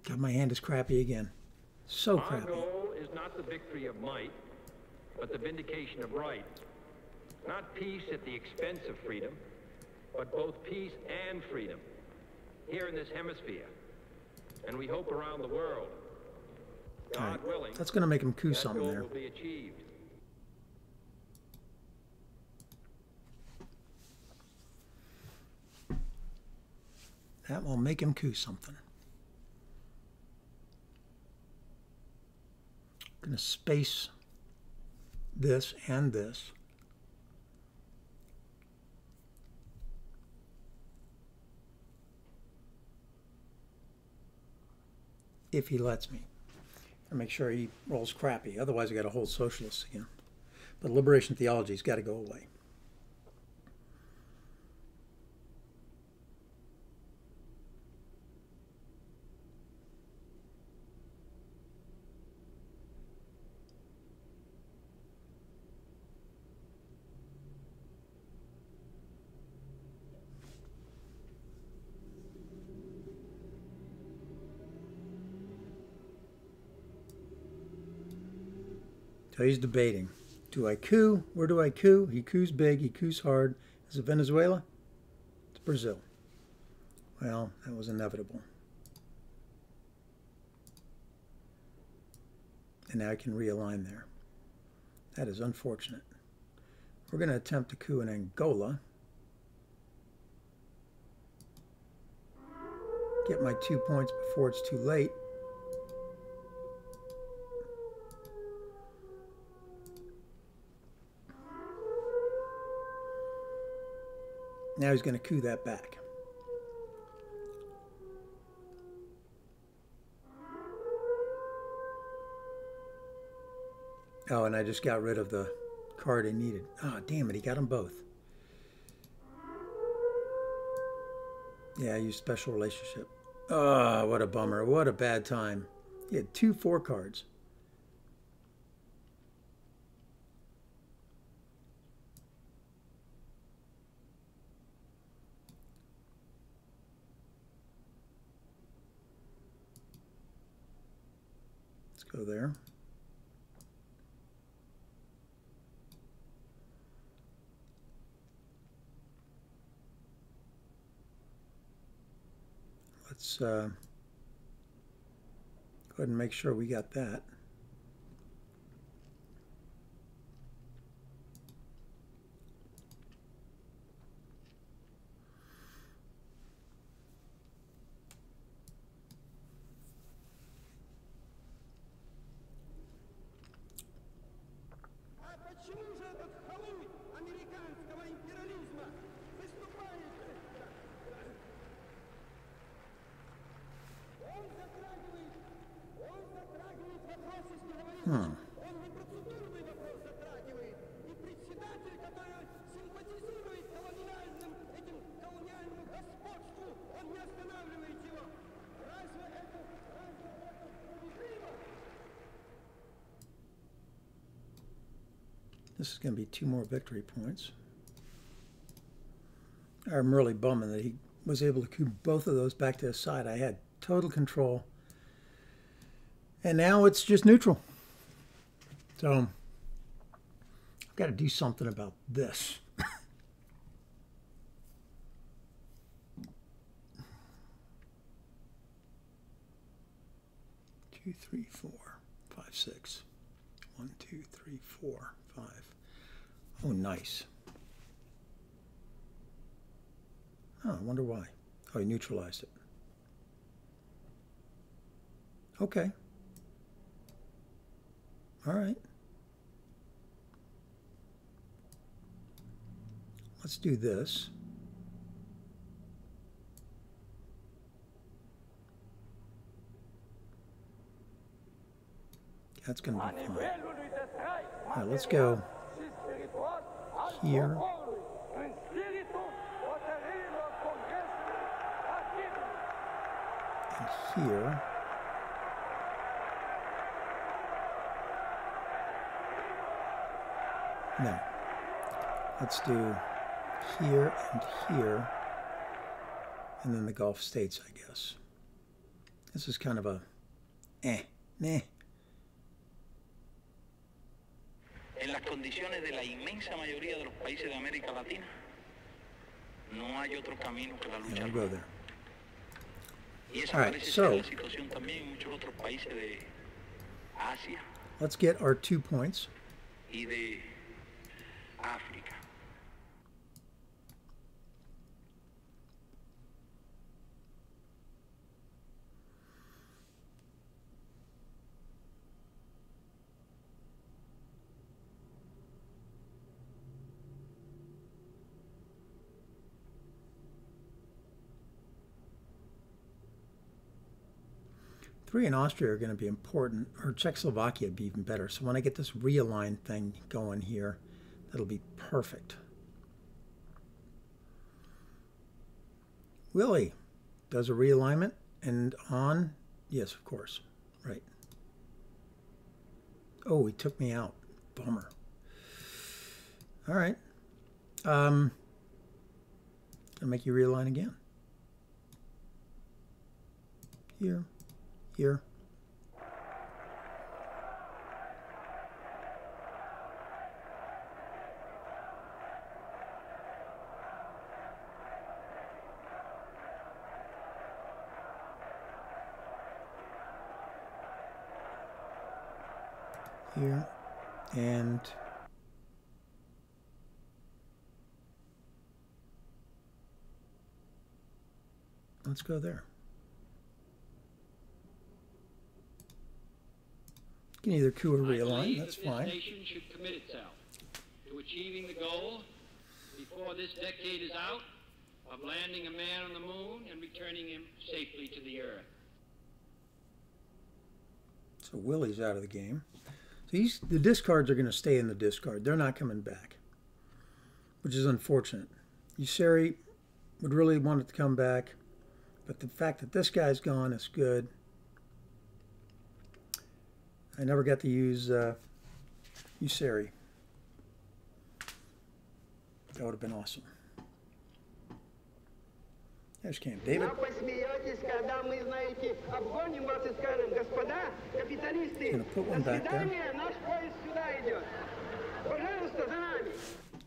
[SPEAKER 1] God, my hand is crappy again. So crappy.
[SPEAKER 6] Not the victory of might, but the vindication of right. Not peace at the expense of freedom, but both peace and freedom here in this hemisphere. And we hope around the world. God
[SPEAKER 1] All right.
[SPEAKER 6] willing,
[SPEAKER 1] That's going to make him coup something there.
[SPEAKER 6] will be achieved.
[SPEAKER 1] That will make him coup something. Going to space this and this. If he lets me. And make sure he rolls crappy. Otherwise, I got to hold socialists again. But liberation theology's got to go away. He's debating. Do I coup? Where do I coup? He coups big, he coups hard. Is it Venezuela? It's Brazil. Well, that was inevitable. And now I can realign there. That is unfortunate. We're going to attempt a coup in Angola. Get my two points before it's too late. Now he's going to coup that back. Oh, and I just got rid of the card I needed. Oh, damn it, he got them both. Yeah, I used special relationship. Oh, what a bummer. What a bad time. He had two four cards. Go there. Let's uh, go ahead and make sure we got that. Going to be two more victory points. I'm really bumming that he was able to coup both of those back to his side. I had total control. And now it's just neutral. So I've got to do something about this. Two, three, four, five, six. One, two, three, four, five. Oh, nice. Oh, I wonder why. Oh, he neutralized it. Okay. All right. Let's do this. That's going to be fine.
[SPEAKER 4] nivelul lui de trai
[SPEAKER 1] All right, let's go
[SPEAKER 4] și spiritual al
[SPEAKER 1] here. and here. No. Let's do here and here. And then the Gulf States, I guess. This is kind of a eh, meh.
[SPEAKER 3] En las condiciones de la inmensa mayoría de los países de América Latina, no hay otro camino que la lucha
[SPEAKER 1] Yeah, we'll
[SPEAKER 3] armada.
[SPEAKER 1] go there.
[SPEAKER 3] Y esa
[SPEAKER 1] All right,
[SPEAKER 3] parece
[SPEAKER 1] so-
[SPEAKER 3] ser la situación también en muchos otros países de Asia
[SPEAKER 1] Let's get our two points.
[SPEAKER 3] y de África.
[SPEAKER 1] Three in Austria are going to be important, or Czechoslovakia would be even better. So when I get this realigned thing going here, that'll be perfect. Willie does a realignment and on. Yes, of course. Right. Oh, he took me out. Bummer. All right. Um, I'll make you realign again. Here here. Here and let's go there. You can either coup or realign, that's
[SPEAKER 7] that this
[SPEAKER 1] fine.
[SPEAKER 7] nation should commit itself to achieving the goal before this decade is out of landing a man on the moon and returning him safely to the earth.
[SPEAKER 1] So Willie's out of the game. So he's, the discards are going to stay in the discard. They're not coming back, which is unfortunate. Ussuri would really want it to come back, but the fact that this guy's gone is good. I never got to use uh, Ussuri. That would have been awesome.
[SPEAKER 5] I just can't,
[SPEAKER 1] David. put one back there.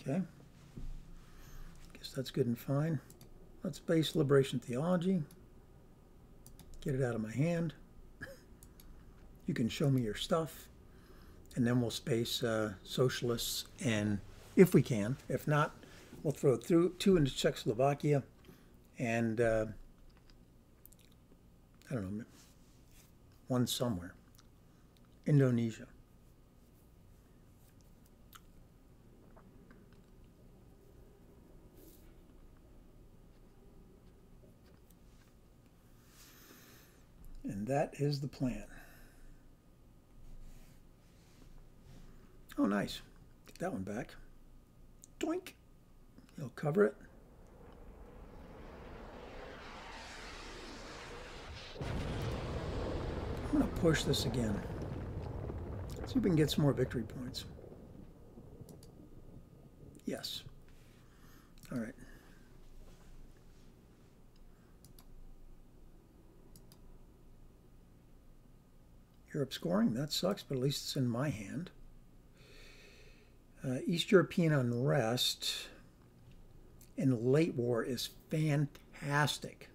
[SPEAKER 1] Okay. Guess that's good and fine. Let's base liberation theology. Get it out of my hand. You can show me your stuff. And then we'll space uh, socialists and if we can. If not, we'll throw through two into Czechoslovakia and uh, I don't know, one somewhere. Indonesia. And that is the plan. nice. Get that one back. Doink. He'll cover it. I'm going to push this again. See if we can get some more victory points. Yes. All right. Europe scoring, that sucks, but at least it's in my hand. Uh, East European unrest in late war is fantastic.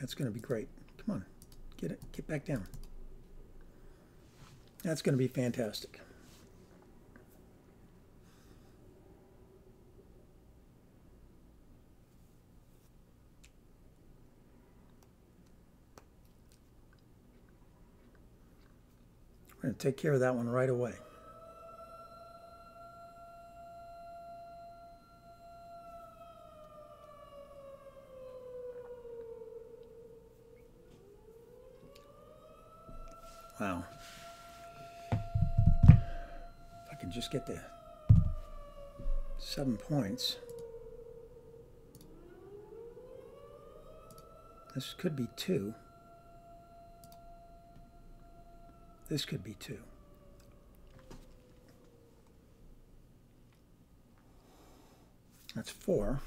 [SPEAKER 1] That's going to be great. Come on, get it, get back down. That's going to be fantastic. We're going to take care of that one right away. Wow. If I could just get the seven points. This could be two. This could be 2. That's 4.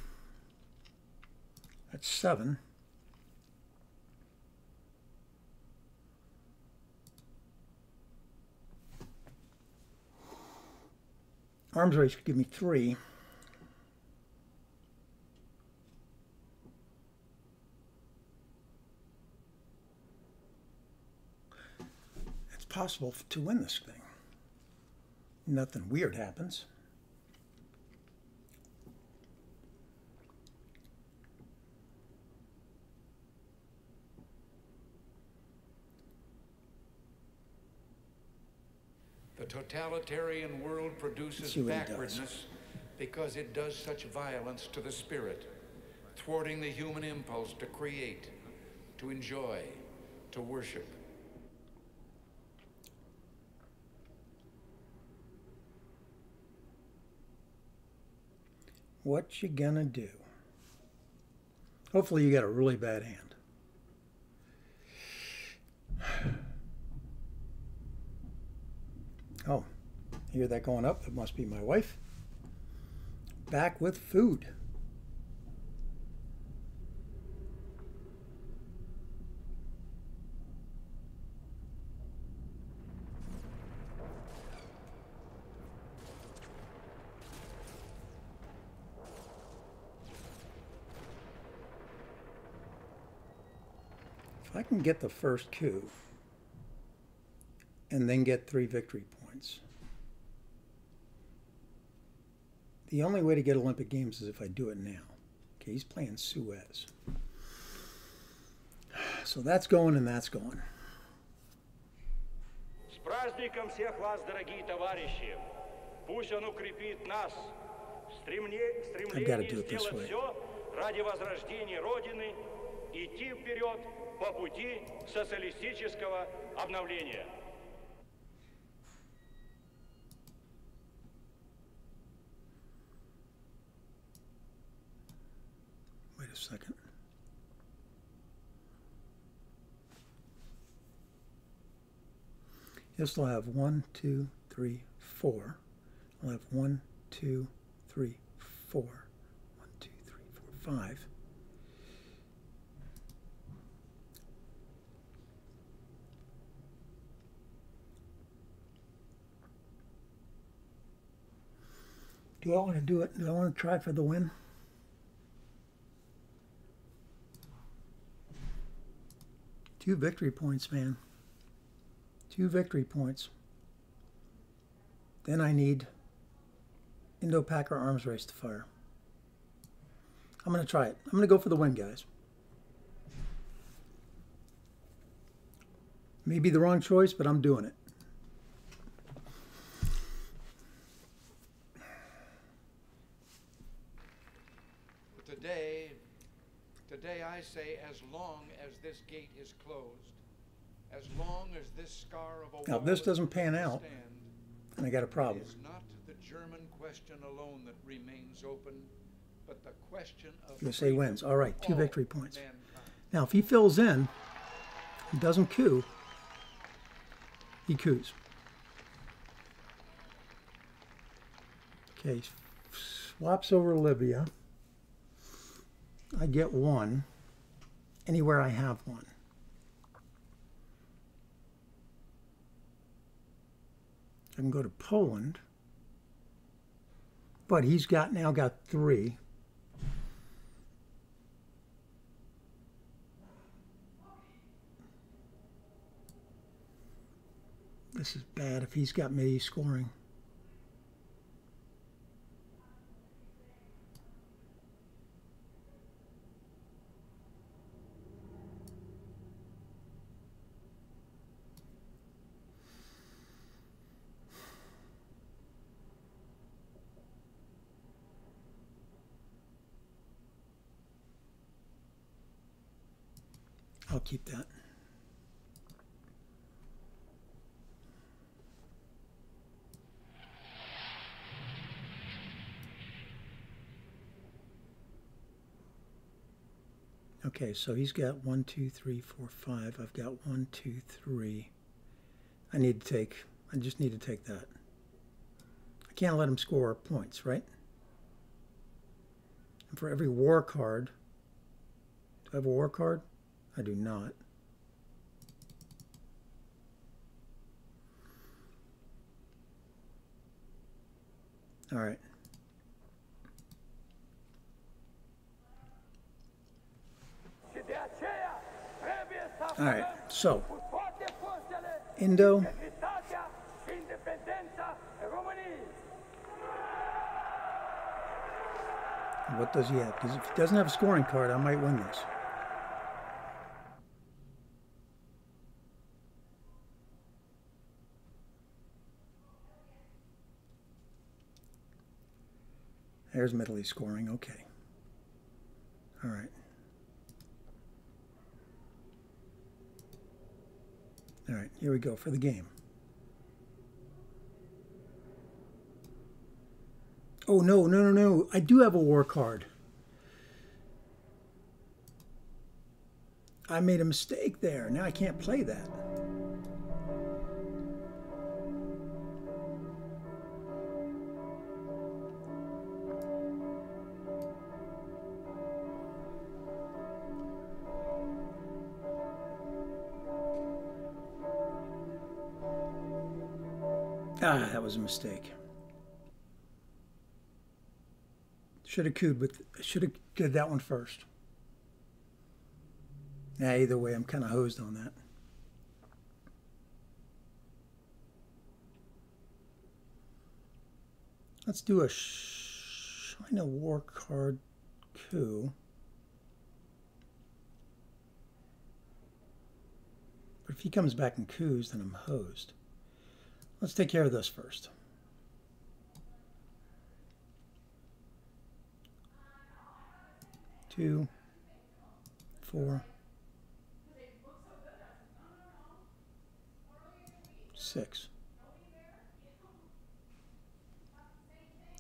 [SPEAKER 1] That's 7. Arms race could give me 3. Possible to win this thing. Nothing weird happens.
[SPEAKER 8] The totalitarian world produces
[SPEAKER 1] see what he does.
[SPEAKER 8] backwardness because it does such violence to the spirit, thwarting the human impulse to create, to enjoy, to worship.
[SPEAKER 1] What you gonna do? Hopefully you got a really bad hand. Oh, hear that going up? It must be my wife. Back with food. can get the first coup and then get three victory points. The only way to get Olympic Games is if I do it now. Okay, he's playing Suez. So that's going and that's going.
[SPEAKER 9] С праздником всех вас, дорогие товарищи! Пусть он укрепит нас в стремне-
[SPEAKER 1] I've gotta
[SPEAKER 9] стремлении
[SPEAKER 1] do it this
[SPEAKER 9] сделать
[SPEAKER 1] way.
[SPEAKER 9] все ради возрождения Родины, идти вперед по пути социалистического обновления.
[SPEAKER 1] Wait a second. This will have one, two, three, four. I'll have one, two, three, four. One, two, three, four, five. Do I want to do it? Do I want to try for the win? Two victory points, man. Two victory points. Then I need Indo-Packer arms race to fire. I'm going to try it. I'm going to go for the win, guys. Maybe the wrong choice, but I'm doing it.
[SPEAKER 8] Today, today I say, as long as this gate is closed, as long as this scar of a
[SPEAKER 1] Now, if this doesn't pan out, And I got a problem.
[SPEAKER 8] It is not the German question alone that remains open, but the question of
[SPEAKER 1] USA wins. All right, two
[SPEAKER 8] all
[SPEAKER 1] victory points.
[SPEAKER 8] mankind.
[SPEAKER 1] Now, if he fills in, he doesn't coup, he coups. Okay, swaps over Libya. I get one anywhere I have one. I can go to Poland, but he's got now got three. This is bad if he's got me scoring. I'll keep that. Okay, so he's got one, two, three, four, five. I've got one, two, three. I need to take, I just need to take that. I can't let him score points, right? And for every war card, do I have a war card? I do not. All right. All right. So, Indo, what does he have? Because if he doesn't have a scoring card, I might win this. There's Middle East scoring. Okay. All right. All right, here we go for the game. Oh, no, no, no, no. I do have a war card. I made a mistake there. Now I can't play that. Was a mistake. Should have couped with. Should have did that one first. Yeah, either way, I'm kind of hosed on that. Let's do a China War card coup. But if he comes back and coups, then I'm hosed. Let's take care of this first. Two, four, six.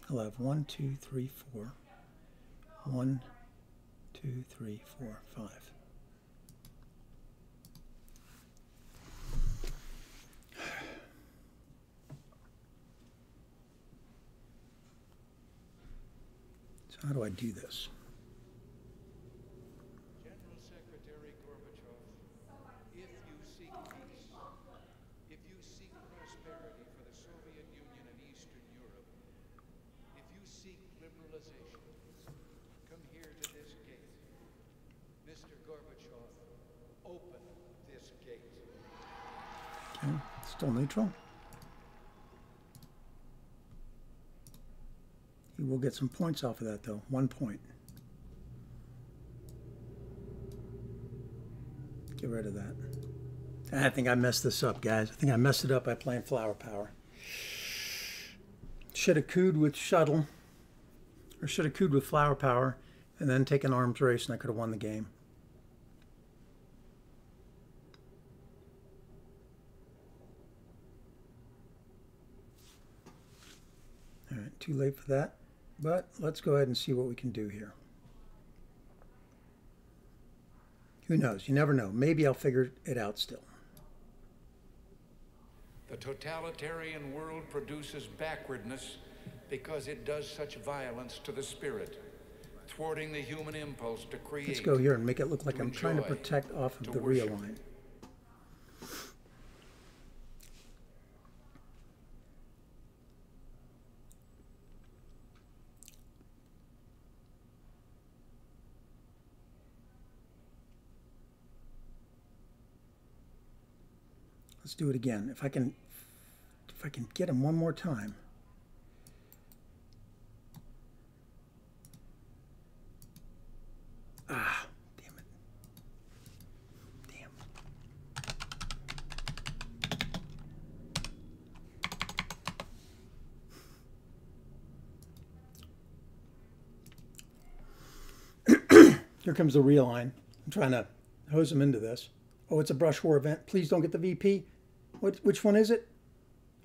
[SPEAKER 1] I'll have one, two, three, four. One, two, three, four, five. So how do I do this?
[SPEAKER 8] General Secretary Gorbachev, if you seek peace, if you seek prosperity for the Soviet Union and Eastern Europe, if you seek liberalization, come here to this gate. Mr. Gorbachev, open this gate.
[SPEAKER 1] Okay, still neutral. He will get some points off of that, though. One point. Get rid of that. I think I messed this up, guys. I think I messed it up by playing Flower Power. Should have couped with Shuttle, or should have couped with Flower Power, and then taken Arms Race, and I could have won the game. All right, too late for that. But let's go ahead and see what we can do here. Who knows? You never know. Maybe I'll figure it out still.
[SPEAKER 8] The totalitarian world produces backwardness because it does such violence to the spirit, thwarting the human impulse to create.
[SPEAKER 1] Let's go here and make it look like I'm trying to protect off of the
[SPEAKER 8] worship.
[SPEAKER 1] real line. Let's do it again. If I can, if I can get him one more time. Ah, damn it. Damn. Here comes the realign. I'm trying to hose him into this. Oh, it's a brush war event. Please don't get the VP. What, which one is it?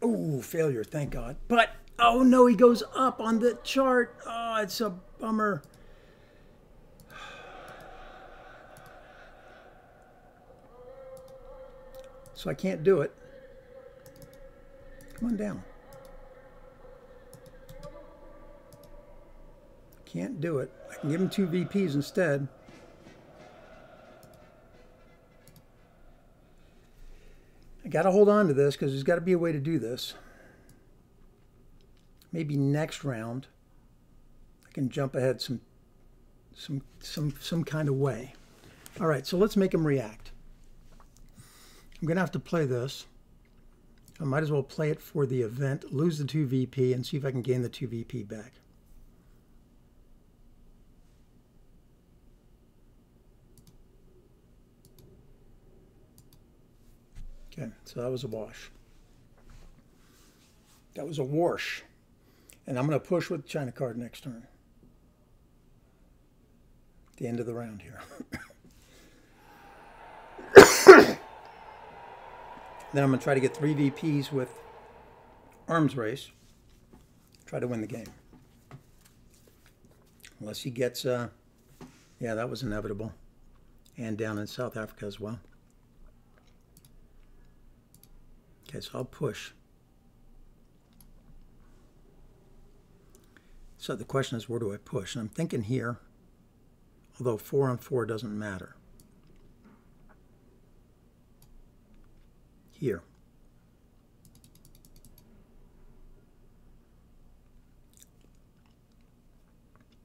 [SPEAKER 1] Oh, failure, thank God. But, oh no, he goes up on the chart. Oh, it's a bummer. So I can't do it. Come on down. Can't do it. I can give him two VPs instead. Got to hold on to this because there's got to be a way to do this. Maybe next round I can jump ahead some some some some kind of way. All right, so let's make him react. I'm going to have to play this. I might as well play it for the event, lose the 2 VP, and see if I can gain the 2 VP back. Okay, so that was a wash. That was a wash. And I'm going to push with China card next turn. The end of the round here. then I'm going to try to get three VPs with arms race. Try to win the game. Unless he gets, uh, yeah, that was inevitable. And down in South Africa as well. Okay, so I'll push. So the question is, where do I push? And I'm thinking here, although four on four doesn't matter. Here.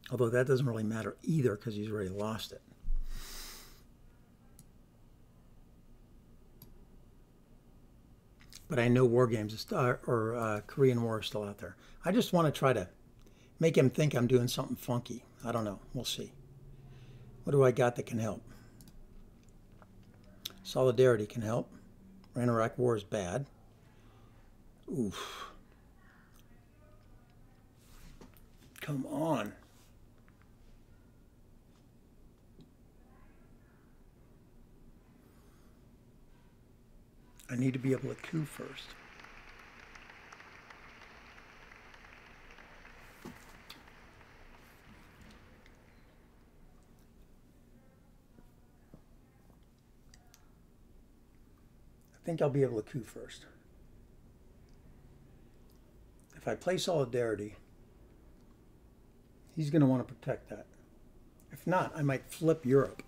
[SPEAKER 1] Although that doesn't really matter either because he's already lost it. But I know War Games is still, or uh, Korean War is still out there. I just want to try to make him think I'm doing something funky. I don't know. We'll see. What do I got that can help? Solidarity can help. Iran-Iraq War is bad. Oof. Come on. I need to be able to coup first. I think I'll be able to coup first. If I play Solidarity, he's going to want to protect that. If not, I might flip Europe.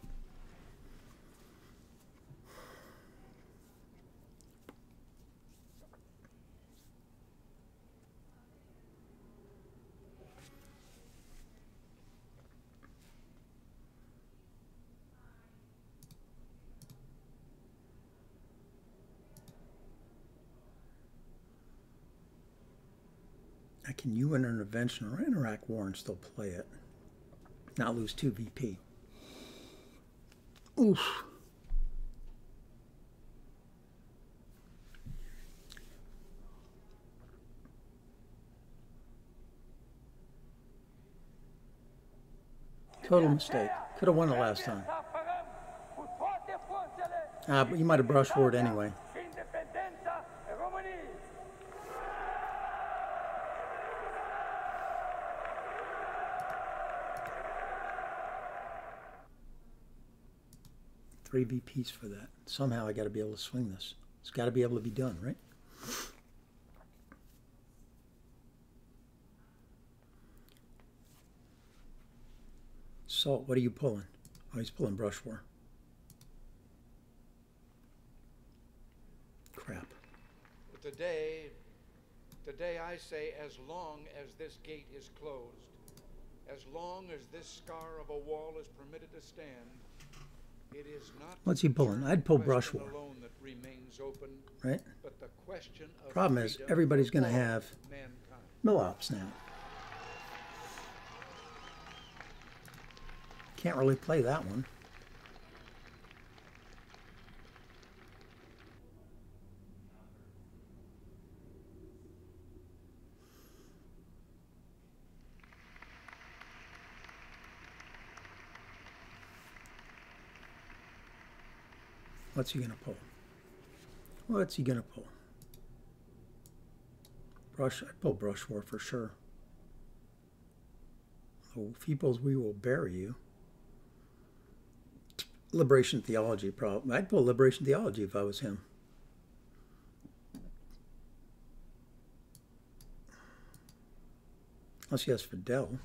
[SPEAKER 1] I can UN intervention or Iraq war and still play it. Not lose 2 VP. Oof. Total mistake. Could have won the last time. Ah, but you might have brushed for
[SPEAKER 4] it anyway.
[SPEAKER 1] Three VPs for that. Somehow I got to be able to swing this. It's got to be able to be done, right? Salt, what are you pulling? Oh, he's pulling brush war. Crap.
[SPEAKER 8] Today, today I say, as long as this gate is closed, as long as this scar of a wall is permitted to stand.
[SPEAKER 1] What's he pulling? I'd pull brush war.
[SPEAKER 8] Alone that remains open,
[SPEAKER 1] right?
[SPEAKER 8] But the question of
[SPEAKER 1] Problem is, everybody's going to have
[SPEAKER 8] mankind.
[SPEAKER 1] Mil Ops now. Can't really play that one. What's he going to pull? What's he going to pull? Brush, I'd pull brush war for sure. Oh, if he pulls, we will bury you. Liberation theology problem. I'd pull liberation theology if I was him. Unless he has Fidel.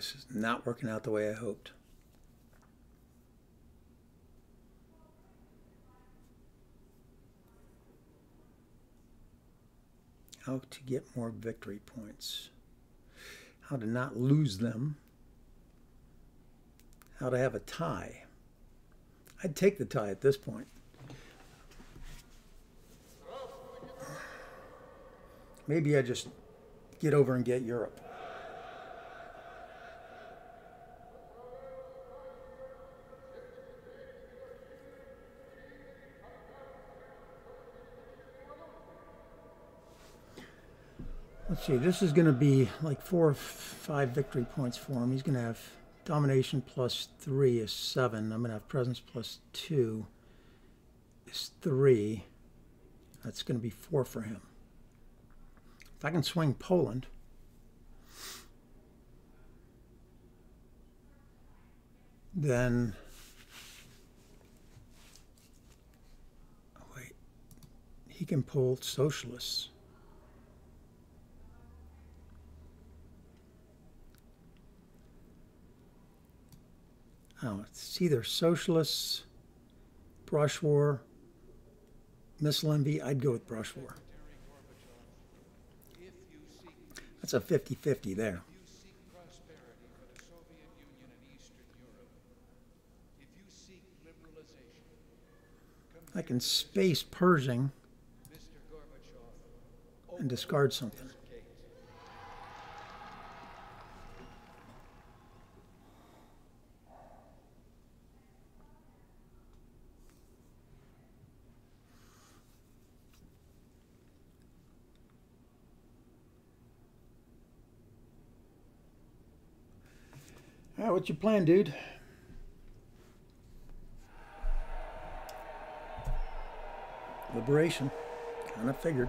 [SPEAKER 1] Guess it's not working out the way I hoped. How to get more victory points. How to not lose them. How to have a tie. I'd take the tie at this point. Maybe I just get over and get Europe. Let's see, this is going to be like four or five victory points for him. He's going to have domination plus three is seven. I'm going to have presence plus two is three. That's going to be four for him. If I can swing Poland, then oh wait, he can pull socialists. It's either socialists, brush war, missile envy. I'd go with brush war. That's a 50 50 there. I can space Pershing and discard something. What's your plan, dude? Liberation. Kind of figured.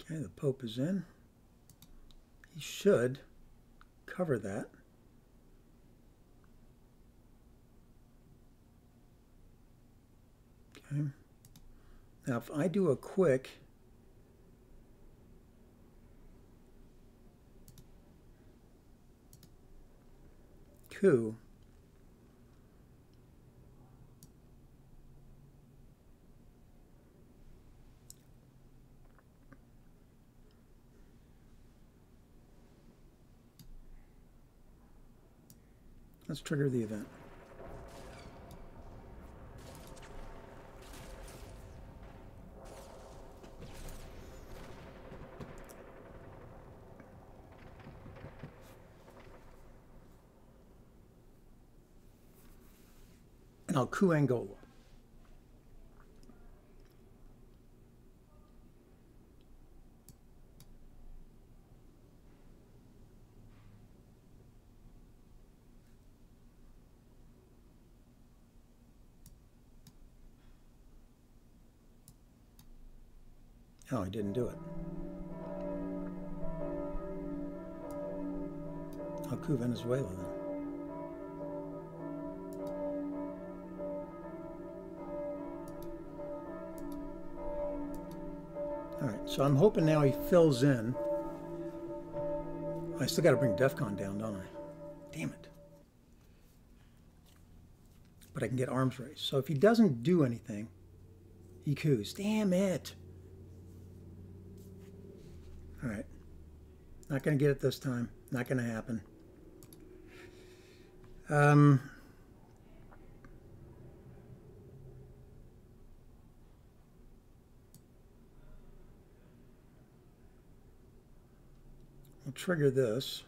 [SPEAKER 1] Okay, the Pope is in. He should cover that. Okay. Now, if I do a quick coup, Let's trigger the event. Now, coup Angola. No, I didn't do it. I'll coup Venezuela then. All right, so I'm hoping now he fills in. I still got to bring DEFCON down, don't I? Damn it. But I can get arms race. So if he doesn't do anything, he coups. Damn it. All right. Not going to get it this time. Not going to happen. Um, we'll trigger this.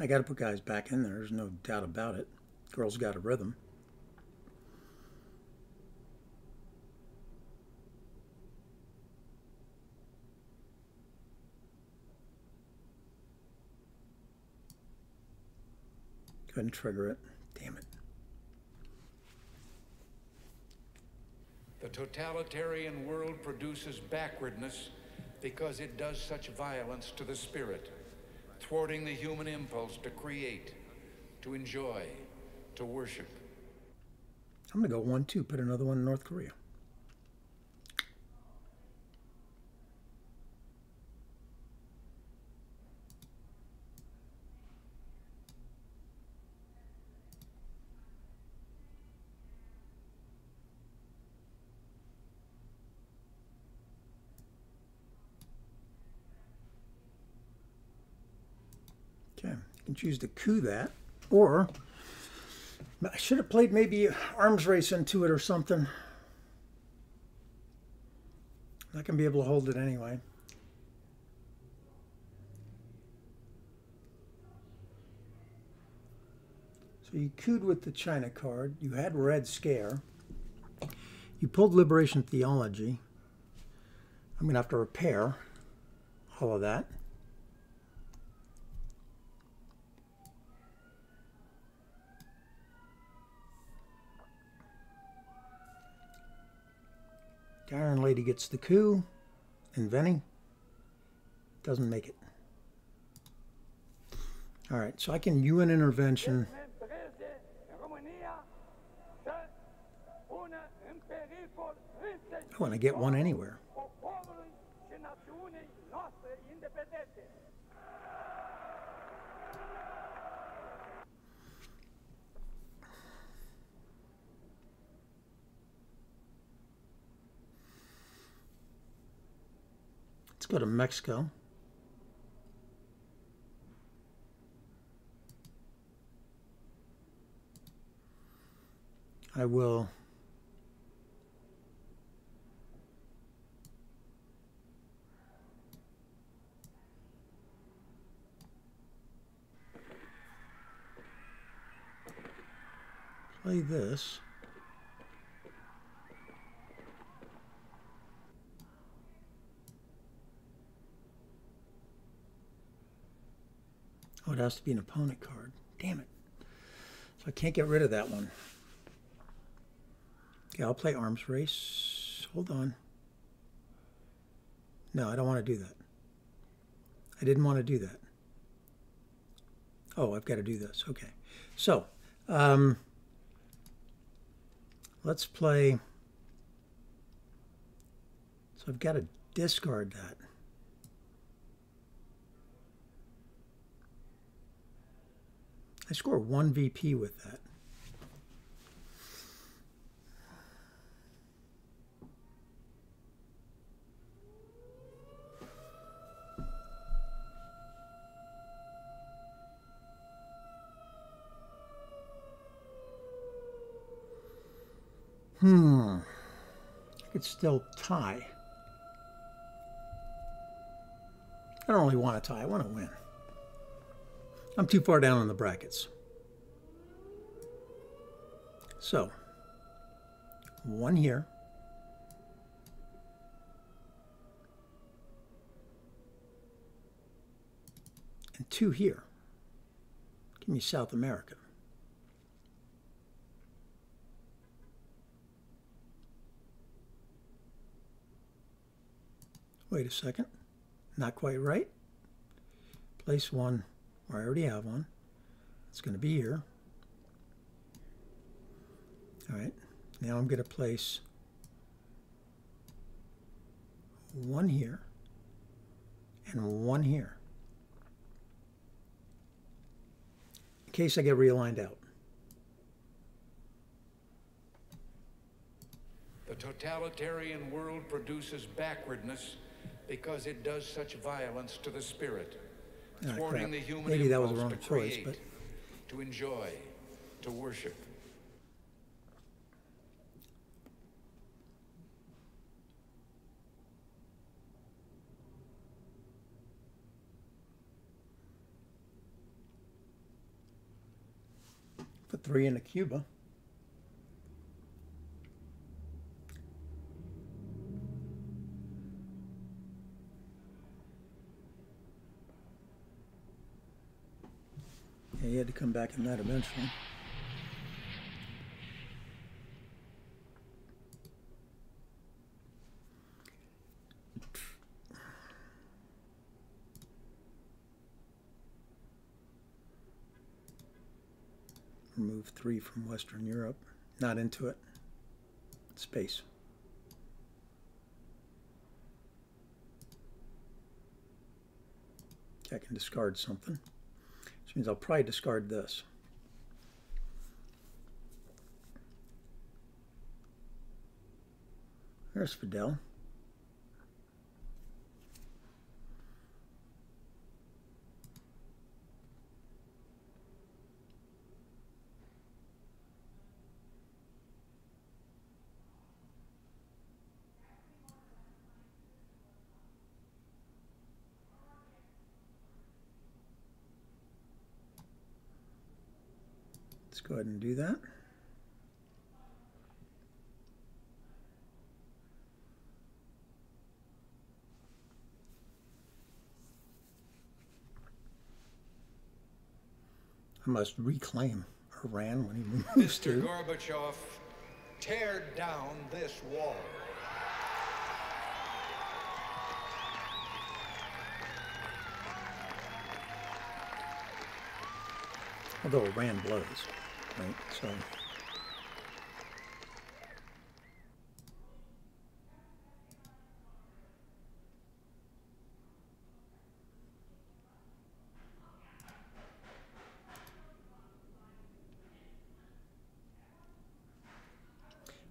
[SPEAKER 1] I got to put guys back in there. There's no doubt about it. Girls got a rhythm. Couldn't trigger it. Damn it.
[SPEAKER 8] The totalitarian world produces backwardness because it does such violence to the spirit, thwarting the human impulse to create, to enjoy, to worship.
[SPEAKER 1] I'm going to go 1 2, put another one in North Korea. Okay, you can choose to coup that, or I should have played maybe arms race into it or something. Not gonna be able to hold it anyway. So you couped with the China card. You had Red Scare. You pulled Liberation Theology. I'm gonna have to repair all of that. The Iron Lady gets the coup, and Venny doesn't make it. All right, so I can UN intervention. Oh, and I get one anywhere. Go to Mexico. I will play this. Oh, it has to be an opponent card. Damn it. So I can't get rid of that one. Okay, I'll play arms race. Hold on. No, I don't want to do that. I didn't want to do that. Oh, I've got to do this. Okay. So, um, let's play. So I've got to discard that. I score one VP with that. Hmm. I could still tie. I don't really want to tie. I want to win. I'm too far down in the brackets. So, one here. And two here. Give me South America. Wait a second. Not quite right. Place one I already have one. It's going to be here. All right. Now I'm going to place one here and one here. In case I get realigned out.
[SPEAKER 8] The totalitarian world produces backwardness because it does such violence to the spirit,
[SPEAKER 1] Ah, crap. Maybe that was the wrong choice,
[SPEAKER 8] create,
[SPEAKER 1] but
[SPEAKER 8] to enjoy, to worship.
[SPEAKER 1] put three into Cuba. He had to come back in that eventually. remove three from Western Europe. Not into it. Space. I can discard something. Which means I'll probably discard this. There's Fidel. Go ahead and do that. I must reclaim Iran when he moves
[SPEAKER 8] Mr.
[SPEAKER 1] to.
[SPEAKER 8] Gorbachev, tear down this wall.
[SPEAKER 1] Although Iran blows, right? So I'm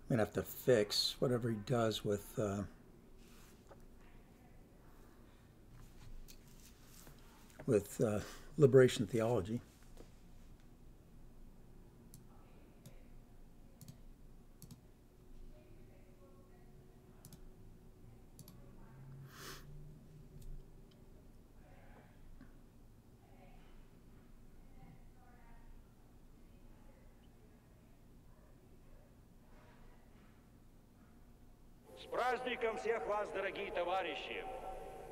[SPEAKER 1] gonna have to fix whatever he does with uh, with uh, liberation theology.
[SPEAKER 9] товарищи!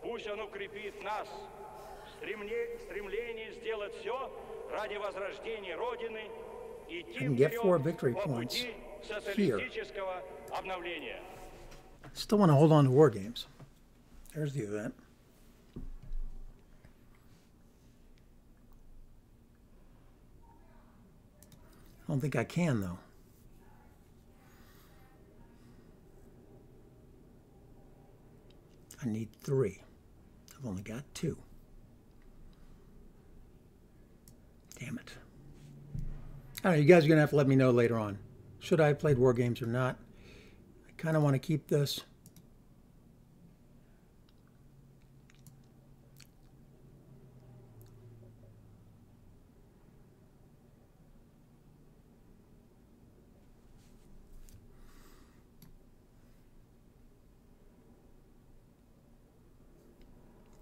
[SPEAKER 9] Пусть он укрепит нас в стремле- стремлении сделать все ради возрождения Родины и идти
[SPEAKER 1] can get four
[SPEAKER 9] вперед
[SPEAKER 1] victory
[SPEAKER 9] по
[SPEAKER 1] points
[SPEAKER 9] пути
[SPEAKER 1] here.
[SPEAKER 9] социалистического обновления.
[SPEAKER 1] Still want to hold on to war games. There's the event. I don't think I can though. I need three. I've only got two. Damn it. Don't know, you guys are going to have to let me know later on. Should I have played war games or not? I kind of want to keep this.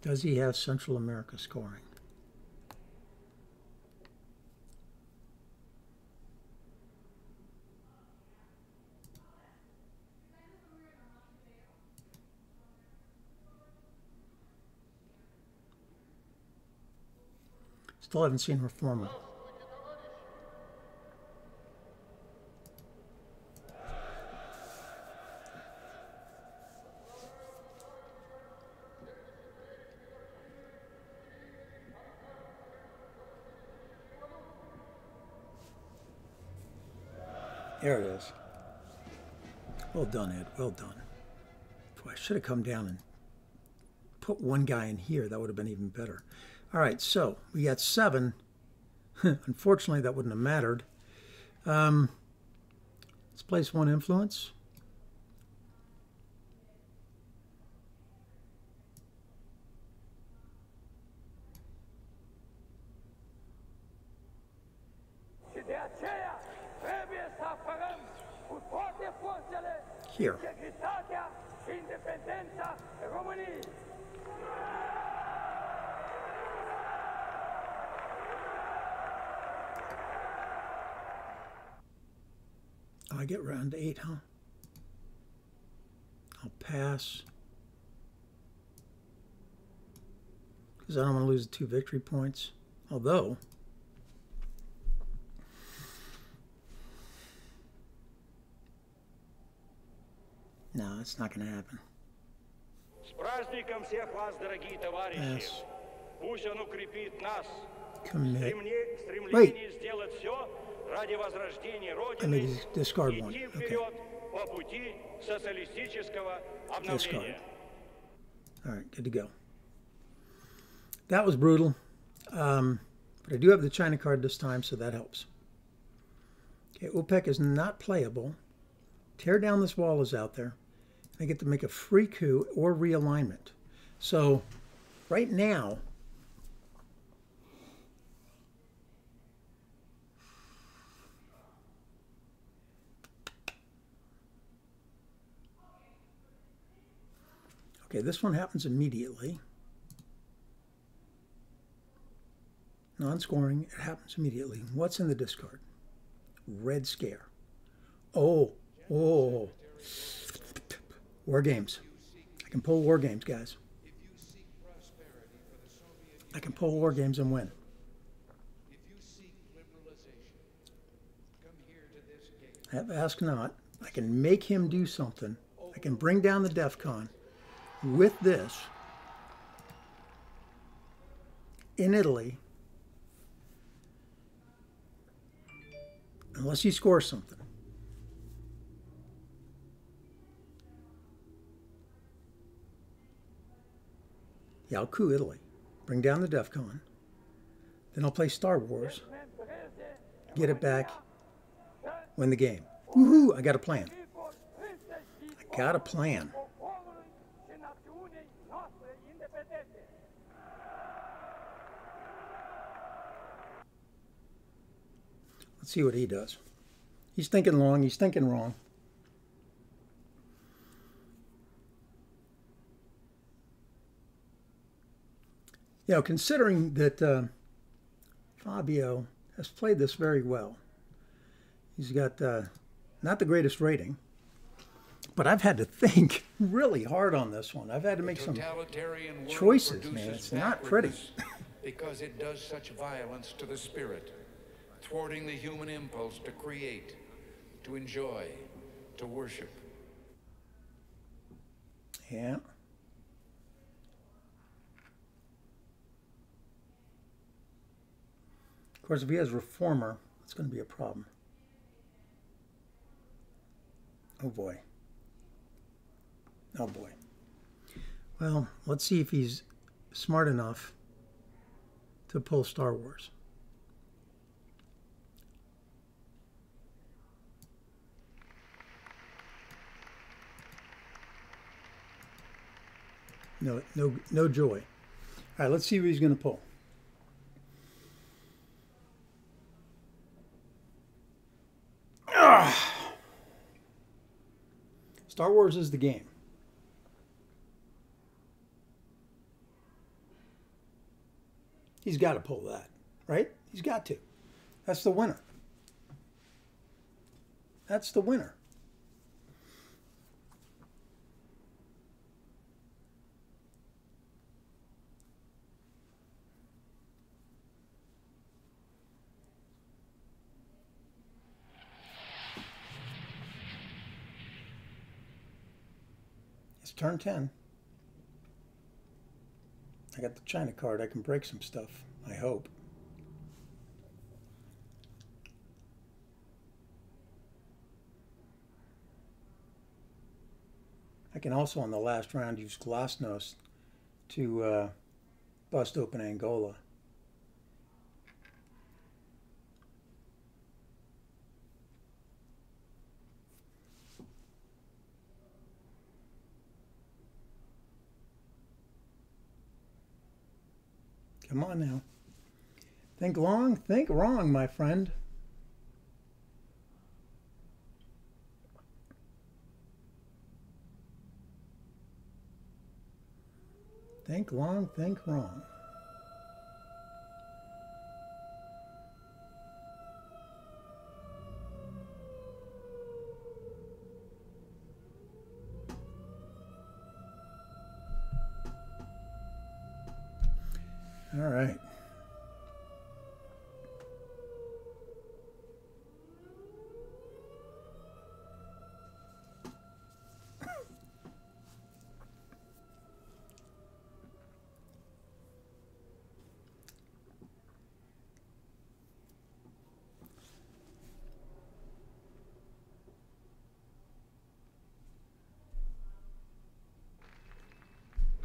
[SPEAKER 1] Does he have Central America scoring? Still haven't seen Reformer. There it is. Well done, Ed. Well done. Boy, I should have come down and put one guy in here. That would have been even better. All right, so we got seven. Unfortunately, that wouldn't have mattered. Um, let's place one influence. Here. I get round to eight, huh? I'll pass. Because I don't want to lose the two victory points. Although, that's not going to happen. Yes. Commit. Wait. Let me discard one. Okay.
[SPEAKER 9] Discard.
[SPEAKER 1] All right, good to go. That was brutal. Um, but I do have the China card this time, so that helps. Okay, OPEC is not playable. Tear down this wall is out there. I get to make a free coup or realignment. So right now, okay, this one happens immediately. Non-scoring, it happens immediately. What's in the discard? Red Scare. Oh, oh. War games. I can pull war games, guys. I can pull war games and win. Ask not. I can make him do something. I can bring down the DEFCON with this in Italy unless he scores something. I'll coup Italy. Bring down the DEFCON. Then I'll play Star Wars. Get it back. Win the game. Woohoo! I got a plan. I got a plan. Let's see what he does. He's thinking long. He's thinking wrong. You know, considering that uh, Fabio has played this very well, he's got uh, not the greatest rating, but I've had to think really hard on this one. I've had to make some choices, man. It's not pretty.
[SPEAKER 8] because it does such violence to the spirit, thwarting the human impulse to create, to enjoy, to worship.
[SPEAKER 1] Yeah. Of course, if he has reformer, it's going to be a problem. Oh boy. Oh boy. Well, let's see if he's smart enough to pull Star Wars. No, no, no joy. All right, let's see what he's going to pull. Ah! Star Wars is the game. He's got to pull that, right? He's got to. That's the winner. That's the winner. Turn 10. I got the China card. I can break some stuff. I hope. I can also, on the last round, use Glasnost to uh, bust open Angola. Come on now. Think long, think wrong, my friend. Think long, think wrong. All right.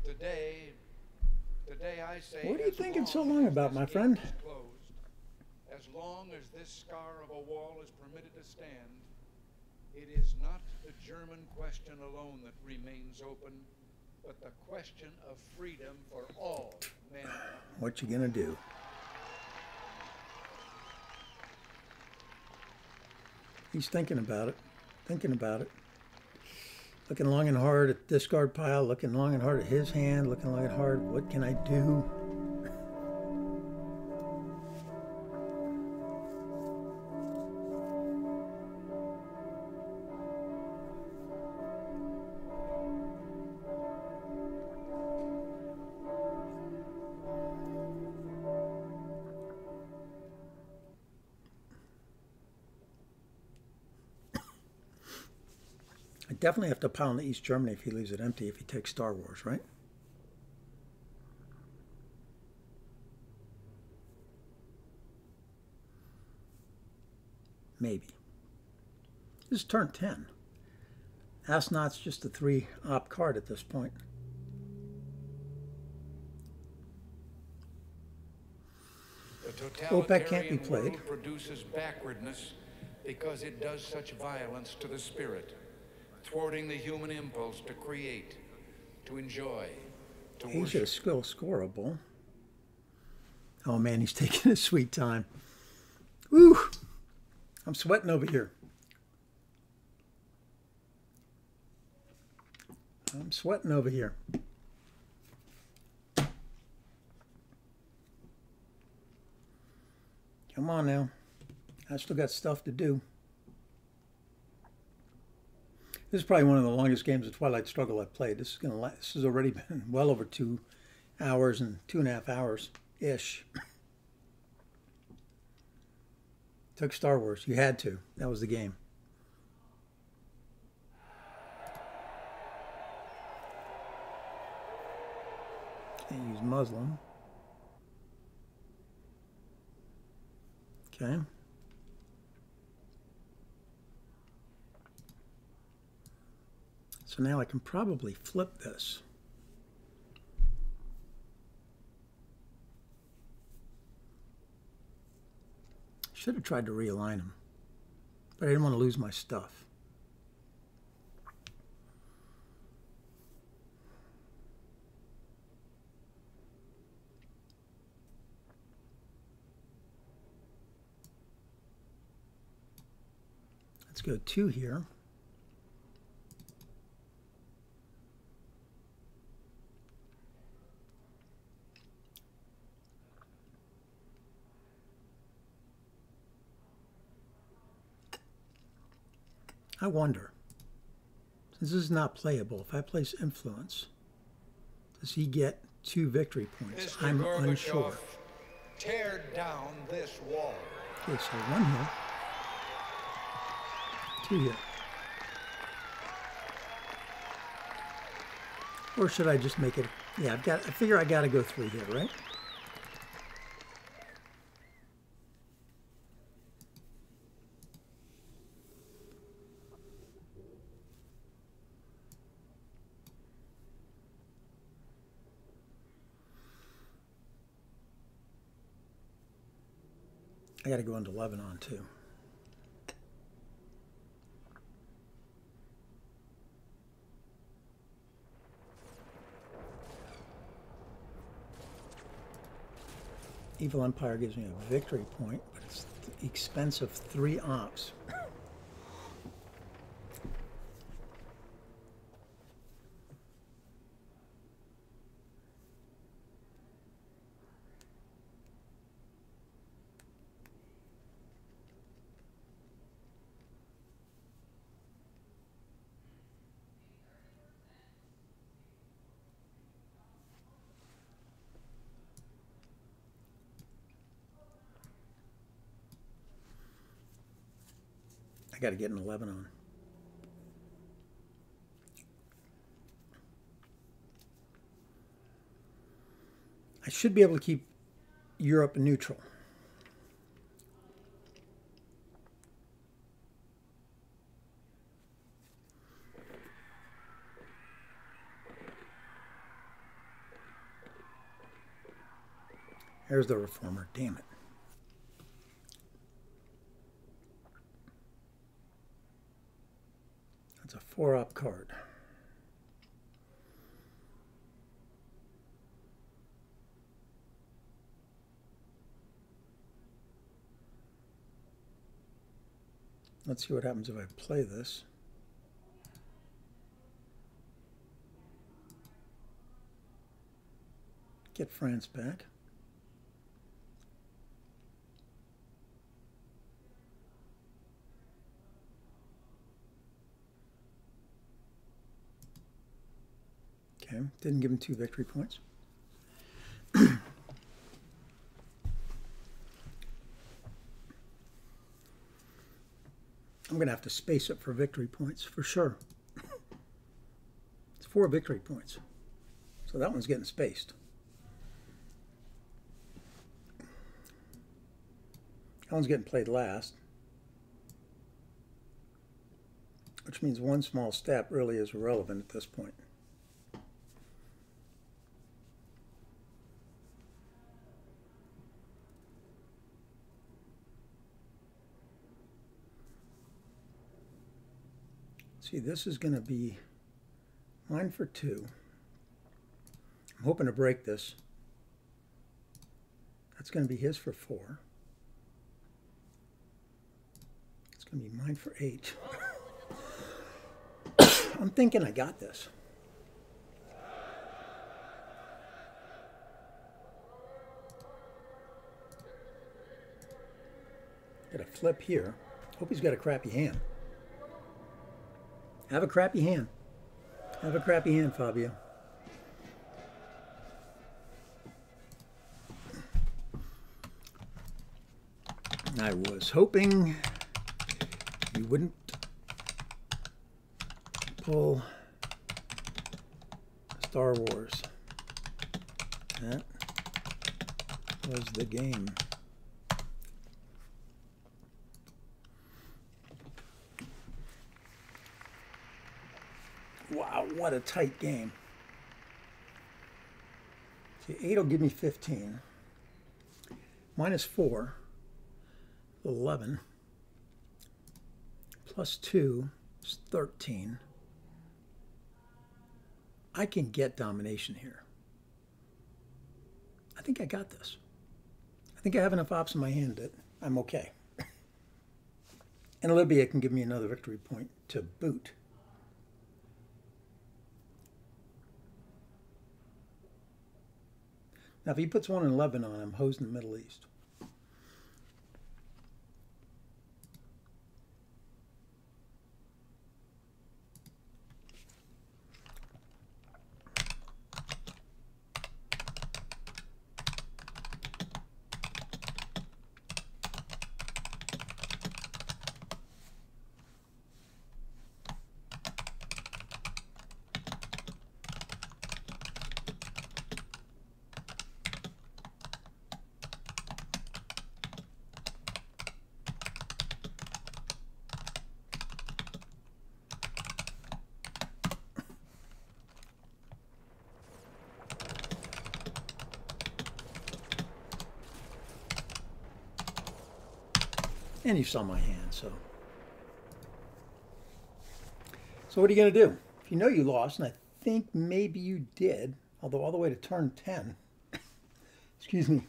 [SPEAKER 8] Today, today I say.
[SPEAKER 1] What are you thinking so
[SPEAKER 8] long
[SPEAKER 1] about, my friend?
[SPEAKER 8] closed, as long as this scar of a wall is permitted to stand, it is not the German question alone that remains open, but the question of freedom for all mankind.
[SPEAKER 1] What you gonna do? He's thinking about it, thinking about it. Looking long and hard at discard pile, looking long and hard at his hand, looking long and hard, what can I do? Definitely have to pile into East Germany if he leaves it empty, if he takes Star Wars, right? Maybe. This is turn 10. Ask Not's just a three op card at this point. OPEC can't be played.
[SPEAKER 8] produces backwardness because it does such violence to the spirit, thwarting the human impulse to create, to enjoy, to
[SPEAKER 1] Asia
[SPEAKER 8] worship.
[SPEAKER 1] still scoreable. Oh man, he's taking his sweet time. Woo! I'm sweating over here. I'm sweating over here. Come on now. I still got stuff to do. This is probably one of the longest games of Twilight Struggle I've played. This is gonna last, this has already been well over two hours and two and a half hours ish. Took Star Wars. You had to. That was the game. Can't use Muslim. Okay. So now I can probably flip this. Should have tried to realign them, but I didn't want to lose my stuff. Let's go two here. I wonder, since this is not playable, if I place influence, does he get two victory points?
[SPEAKER 8] Mr.
[SPEAKER 1] I'm
[SPEAKER 8] Gorbachev,
[SPEAKER 1] unsure.
[SPEAKER 8] tear down this wall.
[SPEAKER 1] Okay, so one here, two here. Or should I just make it? Yeah, I've got. I figure I got to go three here, right? To Lebanon too. Evil Empire gives me a victory point, but it's the expense of three ops. I got to get in Lebanon. I should be able to keep Europe neutral. There's the reformer. Damn it. Four up card. Let's see what happens if I play this. Get France back. Didn't give him two victory points. I'm going to have to space it for victory points for sure. It's four victory points. So that one's getting spaced. That one's getting played last. Which means one small step really is irrelevant at this point. See, this is going to be mine for two. I'm hoping to break this. That's going to be his for four. It's going to be mine for eight. I'm thinking I got this. Got a flip here. Hope he's got a crappy hand. Have a crappy hand. Have a crappy hand, Fabio. I was hoping you wouldn't pull Star Wars. That was the game. Wow, what a tight game. See, 8 will give me 15. Minus 4, 11. Plus 2 is 13. I can get domination here. I think I got this. I think I have enough ops in my hand that I'm okay. and Libya can give me another victory point to boot. Now, if he puts one in Lebanon, I'm hosing the Middle East. And you saw my hand, so. So what are you going to do? If you know you lost, and I think maybe you did, although all the way to turn 10. Excuse me.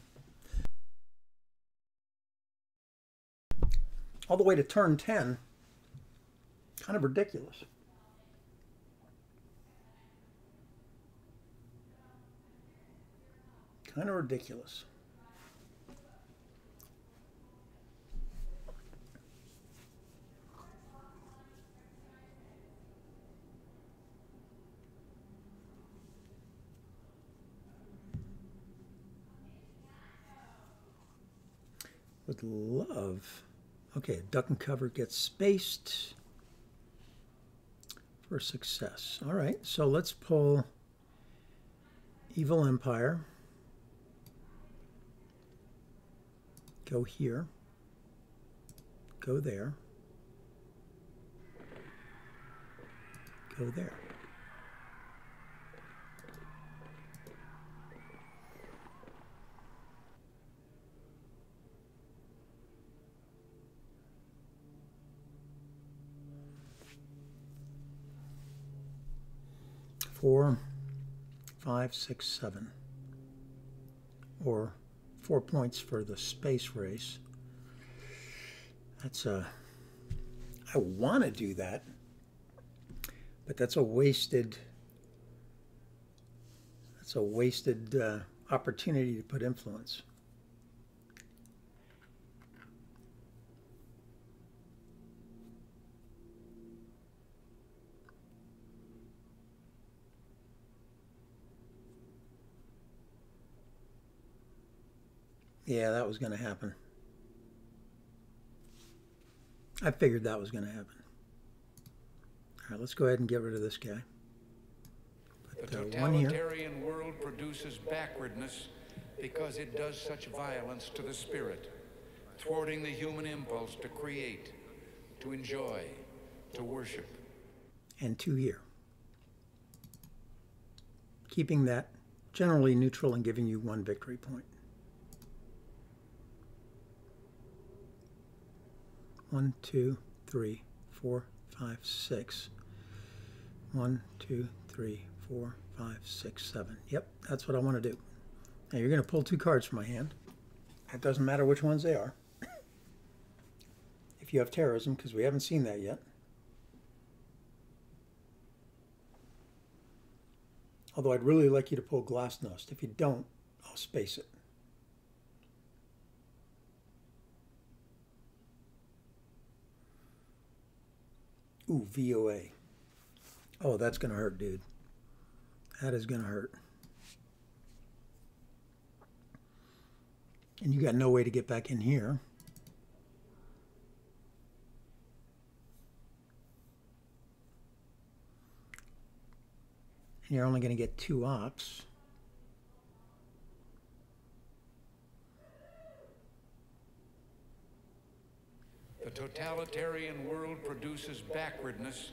[SPEAKER 1] All the way to turn 10. Kind of ridiculous. Kind of ridiculous. Would love. Okay, duck and cover gets spaced for success. All right, so let's pull Evil Empire. Go here. Go there. Go there. Four, five, six, seven. Or four points for the space race. That's a. I want to do that, but that's a wasted. That's a wasted uh, opportunity to put influence. Yeah, that was going to happen. I figured that was going to happen. All right, let's go ahead and get rid of this guy.
[SPEAKER 8] The totalitarian world produces backwardness because it does such violence to the spirit, thwarting the human impulse to create, to enjoy, to worship.
[SPEAKER 1] And two here. Keeping that generally neutral and giving you one victory point. One, two, three, four, five, six. One, two, three, four, five, six, seven. Yep, that's what I want to do. Now you're going to pull two cards from my hand. It doesn't matter which ones they are. if you have terrorism, because we haven't seen that yet. Although I'd really like you to pull Glasnost. If you don't, I'll space it. Ooh, VOA. Oh, that's going to hurt, dude. That is going to hurt. And you got no way to get back in here. And you're only going to get two ops.
[SPEAKER 8] The totalitarian world produces backwardness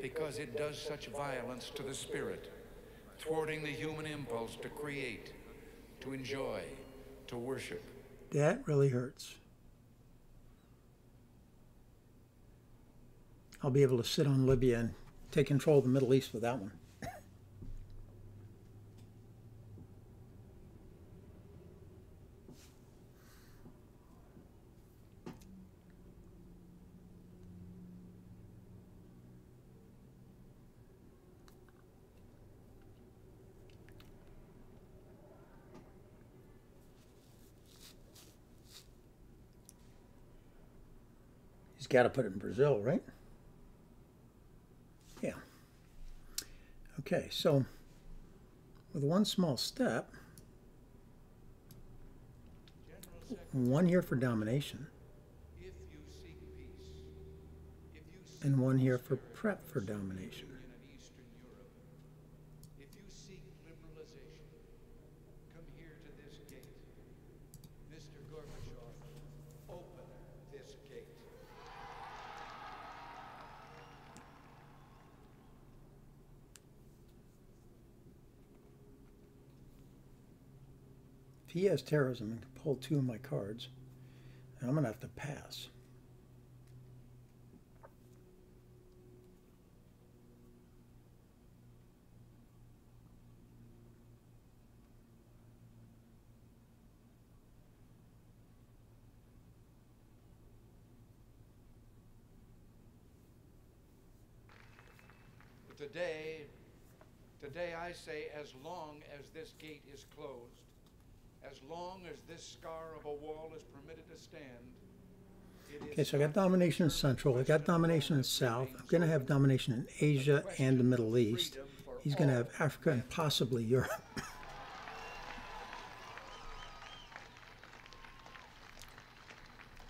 [SPEAKER 8] because it does such violence to the spirit, thwarting the human impulse to create, to enjoy, to worship.
[SPEAKER 1] That really hurts. I'll be able to sit on Libya and take control of the Middle East with that one. Got to put it in Brazil, right? Yeah. Okay, so with one small step, one here for domination, and one here for prep for domination. he has terrorism and can pull two of my cards, and I'm going to have to pass.
[SPEAKER 8] today, today I say, as long as this gate is closed, as long as this scar of a wall is permitted to stand,
[SPEAKER 1] Okay, so I got domination in Central. I got domination in South. I'm going to have domination in Asia and the Middle East. He's going to have Africa and possibly Europe.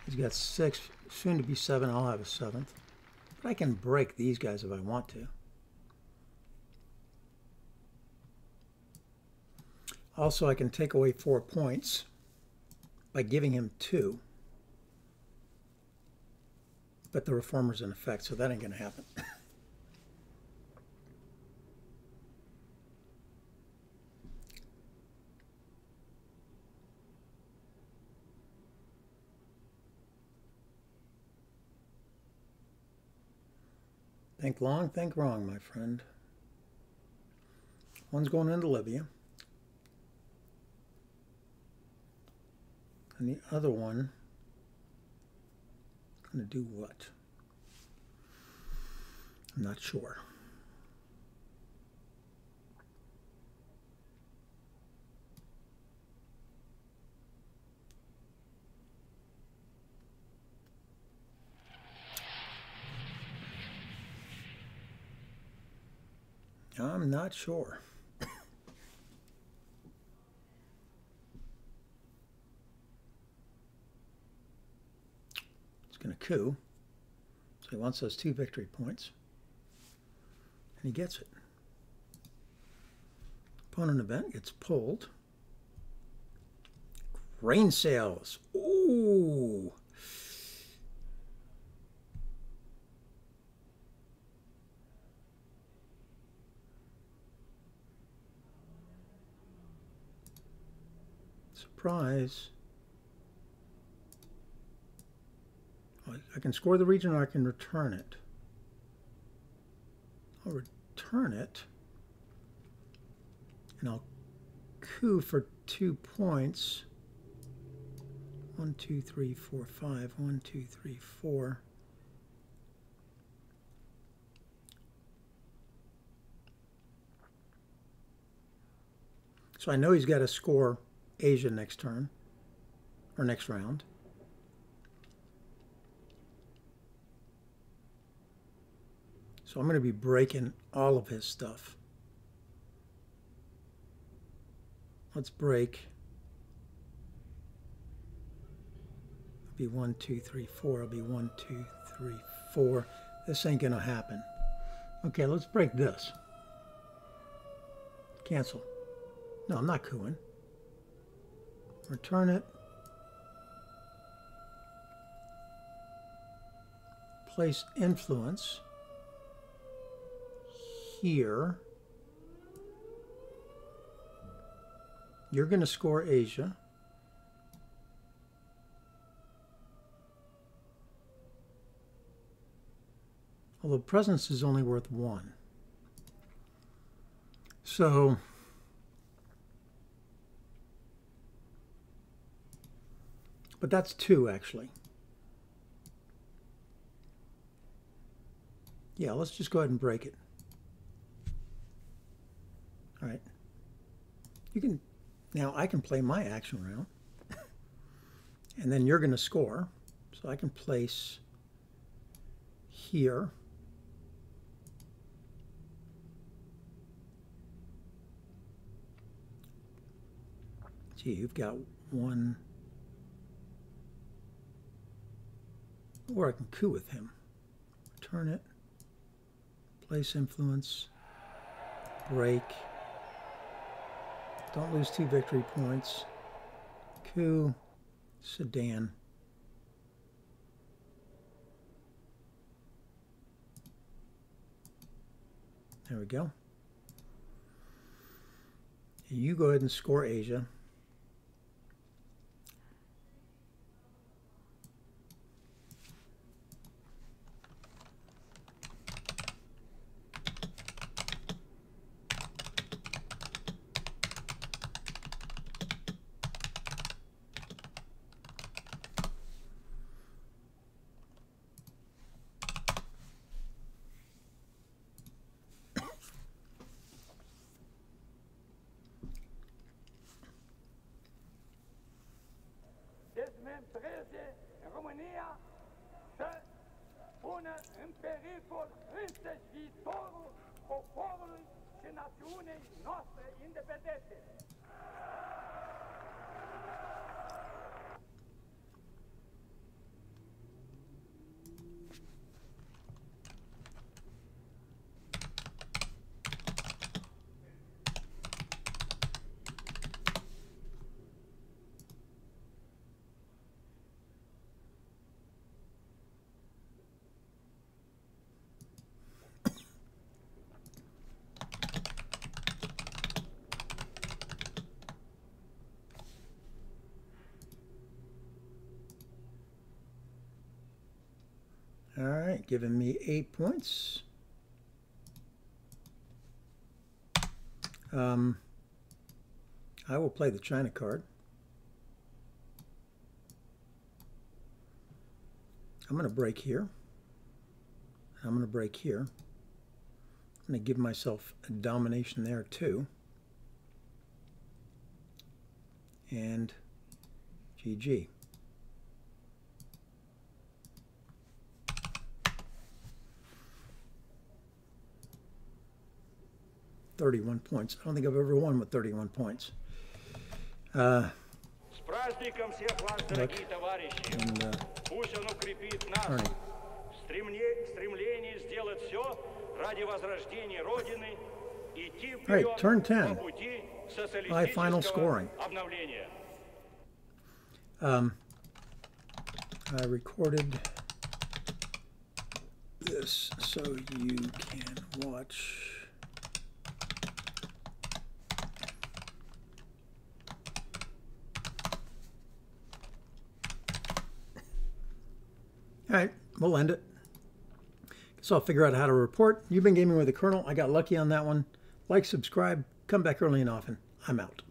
[SPEAKER 1] He's got six, soon to be seven. I'll have a seventh. But I can break these guys if I want to. Also, I can take away four points by giving him two. But the reformer's in effect, so that ain't going to happen. think long, think wrong, my friend. One's going into Libya. And the other one going to do what? I'm not sure. I'm not sure. Going to coup. So he wants those two victory points. And he gets it. Opponent event gets pulled. Grain sales. Ooh. Surprise. I can score the region or I can return it. I'll return it. And I'll coup for two points. One, two, three, four, five. One, two, three, four. So I know he's got to score Asia next turn, or next round. So I'm going to be breaking all of his stuff. Let's break. It'll be one, two, three, four. It'll be one, two, three, four. This ain't going to happen. Okay, let's break this. Cancel. No, I'm not couping. Return it. Place influence here. You're going to score Asia. Although presence is only worth one. So But that's two, actually. Yeah, let's just go ahead and break it. All right. You can, now I can play my action round. and then you're going to score. So I can place here. Gee, you've got one, Or I can coup with him. Turn it. Place influence. Break. Don't lose two victory points. Coup. Sudan. There we go. You go ahead and score Asia. Giving me eight points. Um, I will play the China card. I'm going to break here. I'm going to break here. I'm going to give myself a domination there too. And GG. 31 points. I don't think I've ever won with 31 points. Uh,
[SPEAKER 9] look,
[SPEAKER 1] and, uh, Ernie. Turn 10. My final scoring. Um, I recorded this so you can watch All right, we'll end it. So I'll figure out how to report. You've been gaming with the Colonel. I got lucky on that one. Like, subscribe, come back early and often. I'm out.